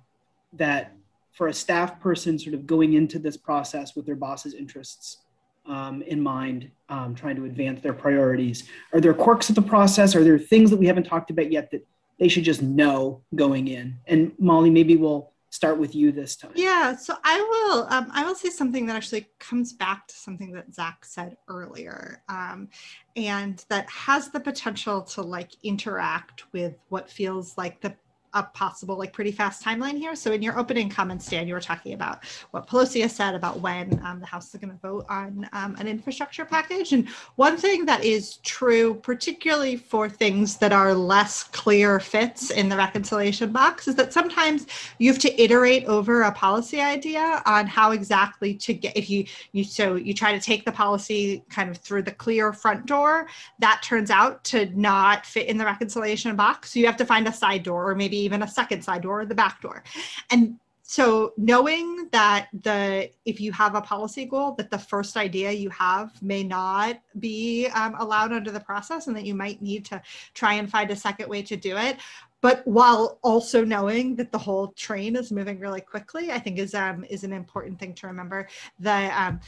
that for a staff person sort of going into this process with their boss's interests um, in mind, um, trying to advance their priorities? Are there quirks of the process? Are there things that we haven't talked about yet that they should just know going in? And Molly, maybe we'll start with you this time.
Yeah, so I will um, I will say something that actually comes back to something that Zach said earlier, um, and that has the potential to like interact with what feels like the a possible like pretty fast timeline here. So in your opening comments, Dan, you were talking about what Pelosi has said about when um, the House is going to vote on um, an infrastructure package. And one thing that is true, particularly for things that are less clear fits in the reconciliation box, is that sometimes you have to iterate over a policy idea on how exactly to get if you you so you try to take the policy kind of through the clear front door, that turns out to not fit in the reconciliation box. So you have to find a side door or maybe even a second side door or the back door. And so knowing that the if you have a policy goal that the first idea you have may not be um, allowed under the process and that you might need to try and find a second way to do it but while also knowing that the whole train is moving really quickly i think is um is an important thing to remember the um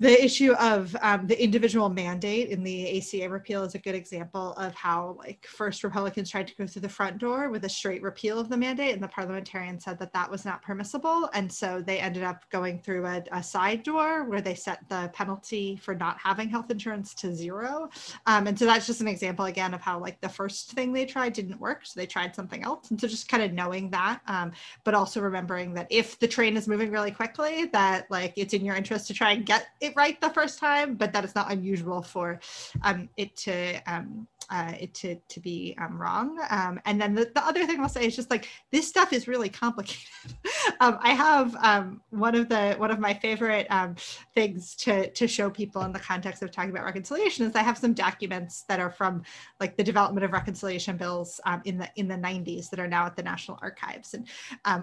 the issue of um, the individual mandate in the ACA repeal is a good example of how, like, first Republicans tried to go through the front door with a straight repeal of the mandate, and the parliamentarian said that that was not permissible, and so they ended up going through a, a side door where they set the penalty for not having health insurance to zero, um, and so that's just an example again of how, like, the first thing they tried didn't work, so they tried something else, and so just kind of knowing that, um, but also remembering that if the train is moving really quickly, that like it's in your interest to try and get it right the first time, but that is not unusual for um, it to um, uh, it to, to be um, wrong. Um, and then the, the other thing I'll say is just like this stuff is really complicated. um, I have um, one of the one of my favorite um, things to to show people in the context of talking about reconciliation is I have some documents that are from like the development of reconciliation bills um, in the in the 90s that are now at the National Archives. And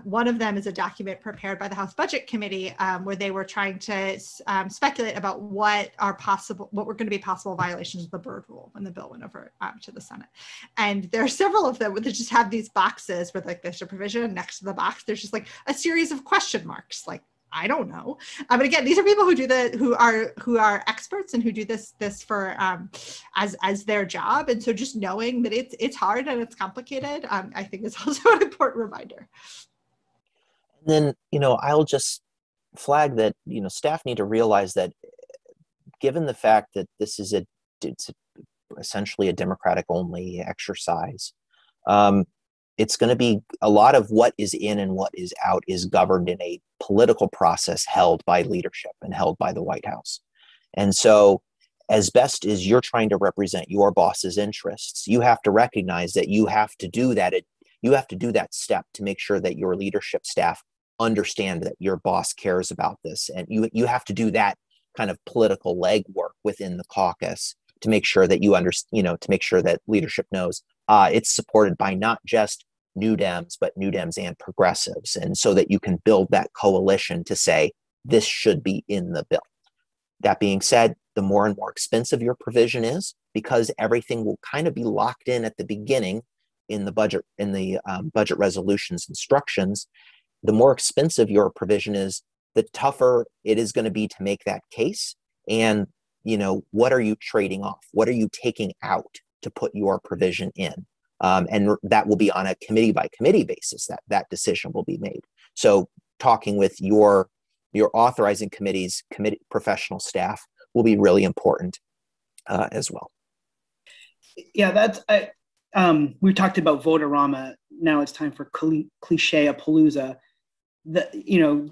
one of them is a document prepared by the House Budget Committee where they were trying to speculate about what are possible what were going to be possible violations of the Byrd Rule when the bill went over to the Senate. And there are several of them that just have these boxes with like there's a provision next to the box. There's just like a series of question marks, like I don't know. Um, but again, these are people who do the who are who are experts and who do this this for um, as as their job. And so just knowing that it's it's hard and it's complicated, um, I think is also an important reminder.
And then you know I'll just flag that you know staff need to realize that given the fact that this is a it's a essentially a democratic only exercise. Um, it's going to be a lot of what is in and what is out is governed in a political process held by leadership and held by the White House. And so, as best as you're trying to represent your boss's interests, you have to recognize that you have to do that. You have to do that step to make sure that your leadership staff understand that your boss cares about this, and you you have to do that kind of political legwork within the caucus to make sure that you understand, you know, to make sure that leadership knows uh, it's supported by not just New Dems, but New Dems and progressives. And so that you can build that coalition to say, this should be in the bill. That being said, the more and more expensive your provision is, because everything will kind of be locked in at the beginning in the budget in the um, budget resolutions instructions the more expensive your provision is the tougher it is going to be to make that case and you know what are you trading off? What are you taking out to put your provision in? Um, and that will be on a committee by committee basis that that decision will be made. So talking with your your authorizing committees committee professional staff will be really important uh, as well.
Yeah that's I, um, we talked about vote-a-rama now it's time for cliche a palooza. The you know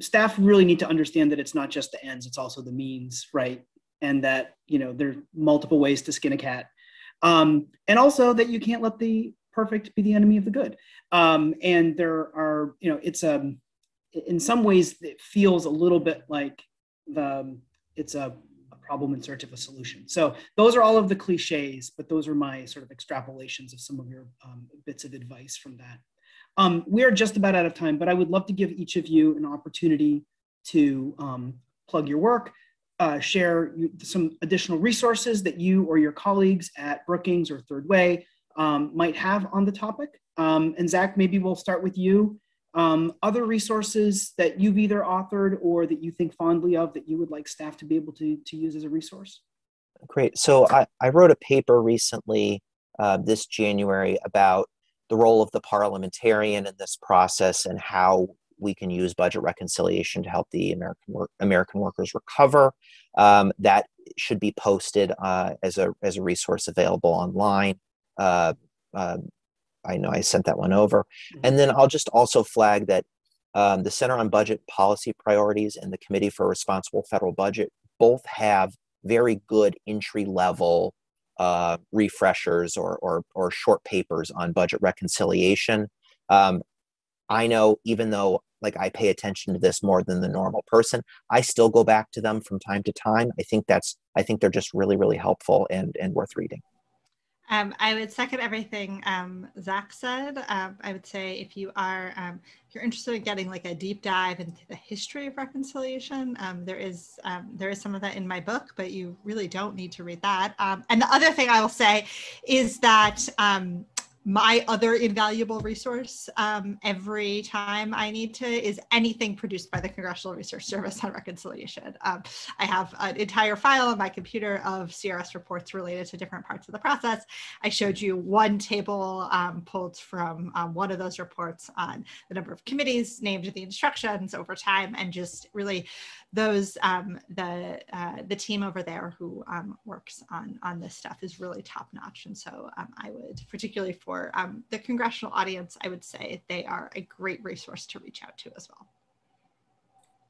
staff really need to understand that it's not just the ends it's also the means right and that you know there's multiple ways to skin a cat. Um, and also that you can't let the perfect be the enemy of the good. Um, and there are you know it's um in some ways it feels a little bit like the it's a, a problem in search of a solution. So those are all of the cliches but those are my sort of extrapolations of some of your um, bits of advice from that. Um, we are just about out of time but i would love to give each of you an opportunity to um, plug your work uh, share some additional resources that you or your colleagues at Brookings or Third Way um, might have on the topic. Um, and Zach, maybe we'll start with you. Um, other resources that you've either authored or that you think fondly of that you would like staff to be able to, to use as a resource?
Great. So I, I wrote a paper recently uh, this January about the role of the parliamentarian in this process and how we can use budget reconciliation to help the American work, American workers recover. Um, that should be posted uh, as a as a resource available online. Uh, uh, I know I sent that one over, mm-hmm. and then I'll just also flag that um, the Center on Budget Policy Priorities and the Committee for Responsible Federal Budget both have very good entry level uh, refreshers or, or, or short papers on budget reconciliation. Um, I know even though like I pay attention to this more than the normal person, I still go back to them from time to time. I think that's I think they're just really really helpful and and worth reading.
Um, I would second everything um, Zach said. Um, I would say if you are um, if you're interested in getting like a deep dive into the history of reconciliation, um, there is um, there is some of that in my book, but you really don't need to read that. and the other thing I will say is that my other invaluable resource um, every time I need to is anything produced by the Congressional Research Service on reconciliation. Um, I have an entire file on my computer of CRS reports related to different parts of the process. I showed you one table um, pulled from um, one of those reports on the number of committees named the instructions over time and just really those um, the uh, the team over there who um, works on on this stuff is really top notch and so I would particularly for um, the congressional audience I would say they are a great resource to reach out to as well.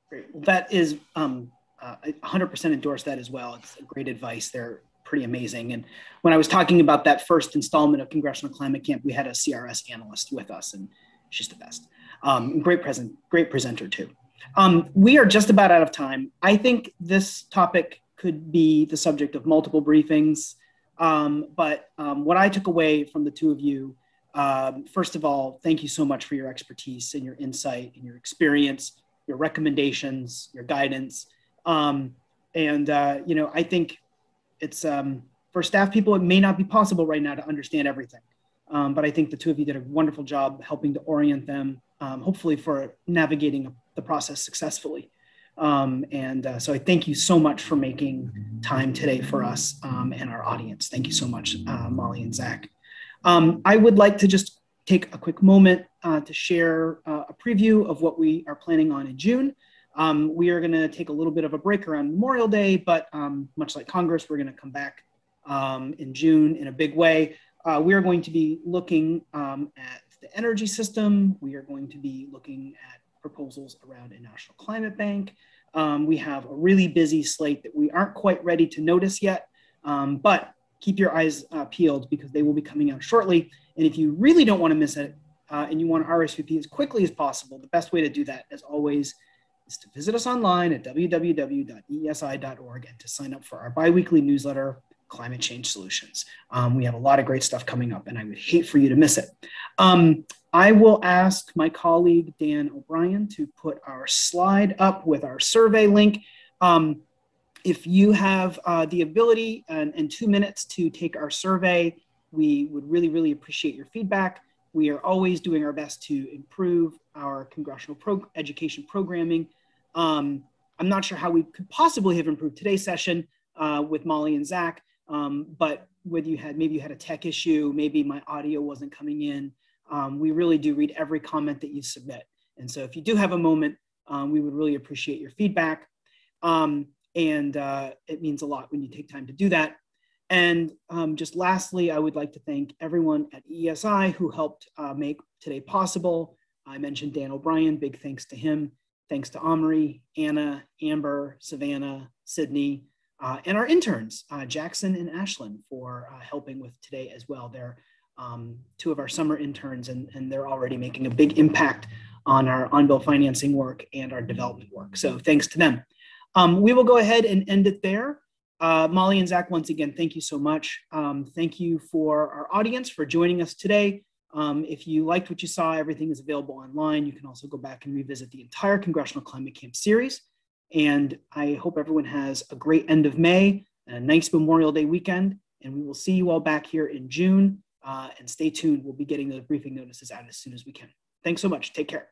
Great. Well, that is um, uh, 100% endorse that as well. It's great advice. They're pretty amazing. And when I was talking about that first installment of Congressional Climate Camp, we had a CRS analyst with us, and she's the best. Um, great present, great presenter too. Um, we are just about out of time. I think this topic could be the subject of multiple briefings. Um, but um, what I took away from the two of you, um, first of all, thank you so much for your expertise and your insight and your experience, your recommendations, your guidance. Um, and, uh, you know, I think it's um, for staff people, it may not be possible right now to understand everything. Um, but I think the two of you did a wonderful job helping to orient them, hopefully for navigating the process successfully. Um, and uh, so I thank you so much for making time today for us um, and our audience. Thank you so much, uh, Molly and Zach. Um, I would like to just take a quick moment uh, to share uh, a preview of what we are planning on in June. Um, we are going to take a little bit of a break around Memorial Day, but um, much like Congress, we're going to come back um, in June in a big way. Uh, we are going to be looking at the energy system. We are going to be looking at proposals around a national climate bank. Um, we have a really busy slate that we aren't quite ready to notice yet, um, but keep your eyes uh, peeled because they will be coming out shortly. And if you really don't want to miss it uh, and you want to RSVP as quickly as possible, the best way to do that, as always, is to visit us online at www.eesi.org and to sign up for our biweekly newsletter, Climate Change Solutions. Um, we have a lot of great stuff coming up, and I would hate for you to miss it. I will ask my colleague Dan O'Brien to put our slide up with our survey link. Um, if you have uh, the ability and, and, two minutes to take our survey, we would really, really appreciate your feedback. We are always doing our best to improve our congressional pro education programming. Um, I'm not sure how we could possibly have improved today's session uh, with Molly and Zach, um, but whether you had maybe you had a tech issue, maybe my audio wasn't coming in, um, we really do read every comment that you submit. And so if you do have a moment, um, we would really appreciate your feedback. Um, and uh, it means a lot when you take time to do that. And um, just lastly, I would like to thank everyone at EESI who helped uh, make today possible. I mentioned Dan O'Brien, big thanks to him. Thanks to Omri, Anna, Amber, Savannah, Sydney, uh, and our interns, uh, Jackson and Ashlyn, for uh, helping with today as well. They're um, two of our summer interns, and, and they're already making a big impact on our on-bill financing work and our development work. So thanks to them. Um, we will go ahead and end it there. Uh, Molly and Zach, once again, thank you so much. Um, thank you for our audience for joining us today. Um, if you liked what you saw, everything is available online. You can also go back and revisit the entire Congressional Climate Camp series. And I hope everyone has a great end of May and a nice Memorial Day weekend. And we will see you all back here in June uh, and stay tuned. We'll be getting those briefing notices out as soon as we can. Thanks so much. Take care.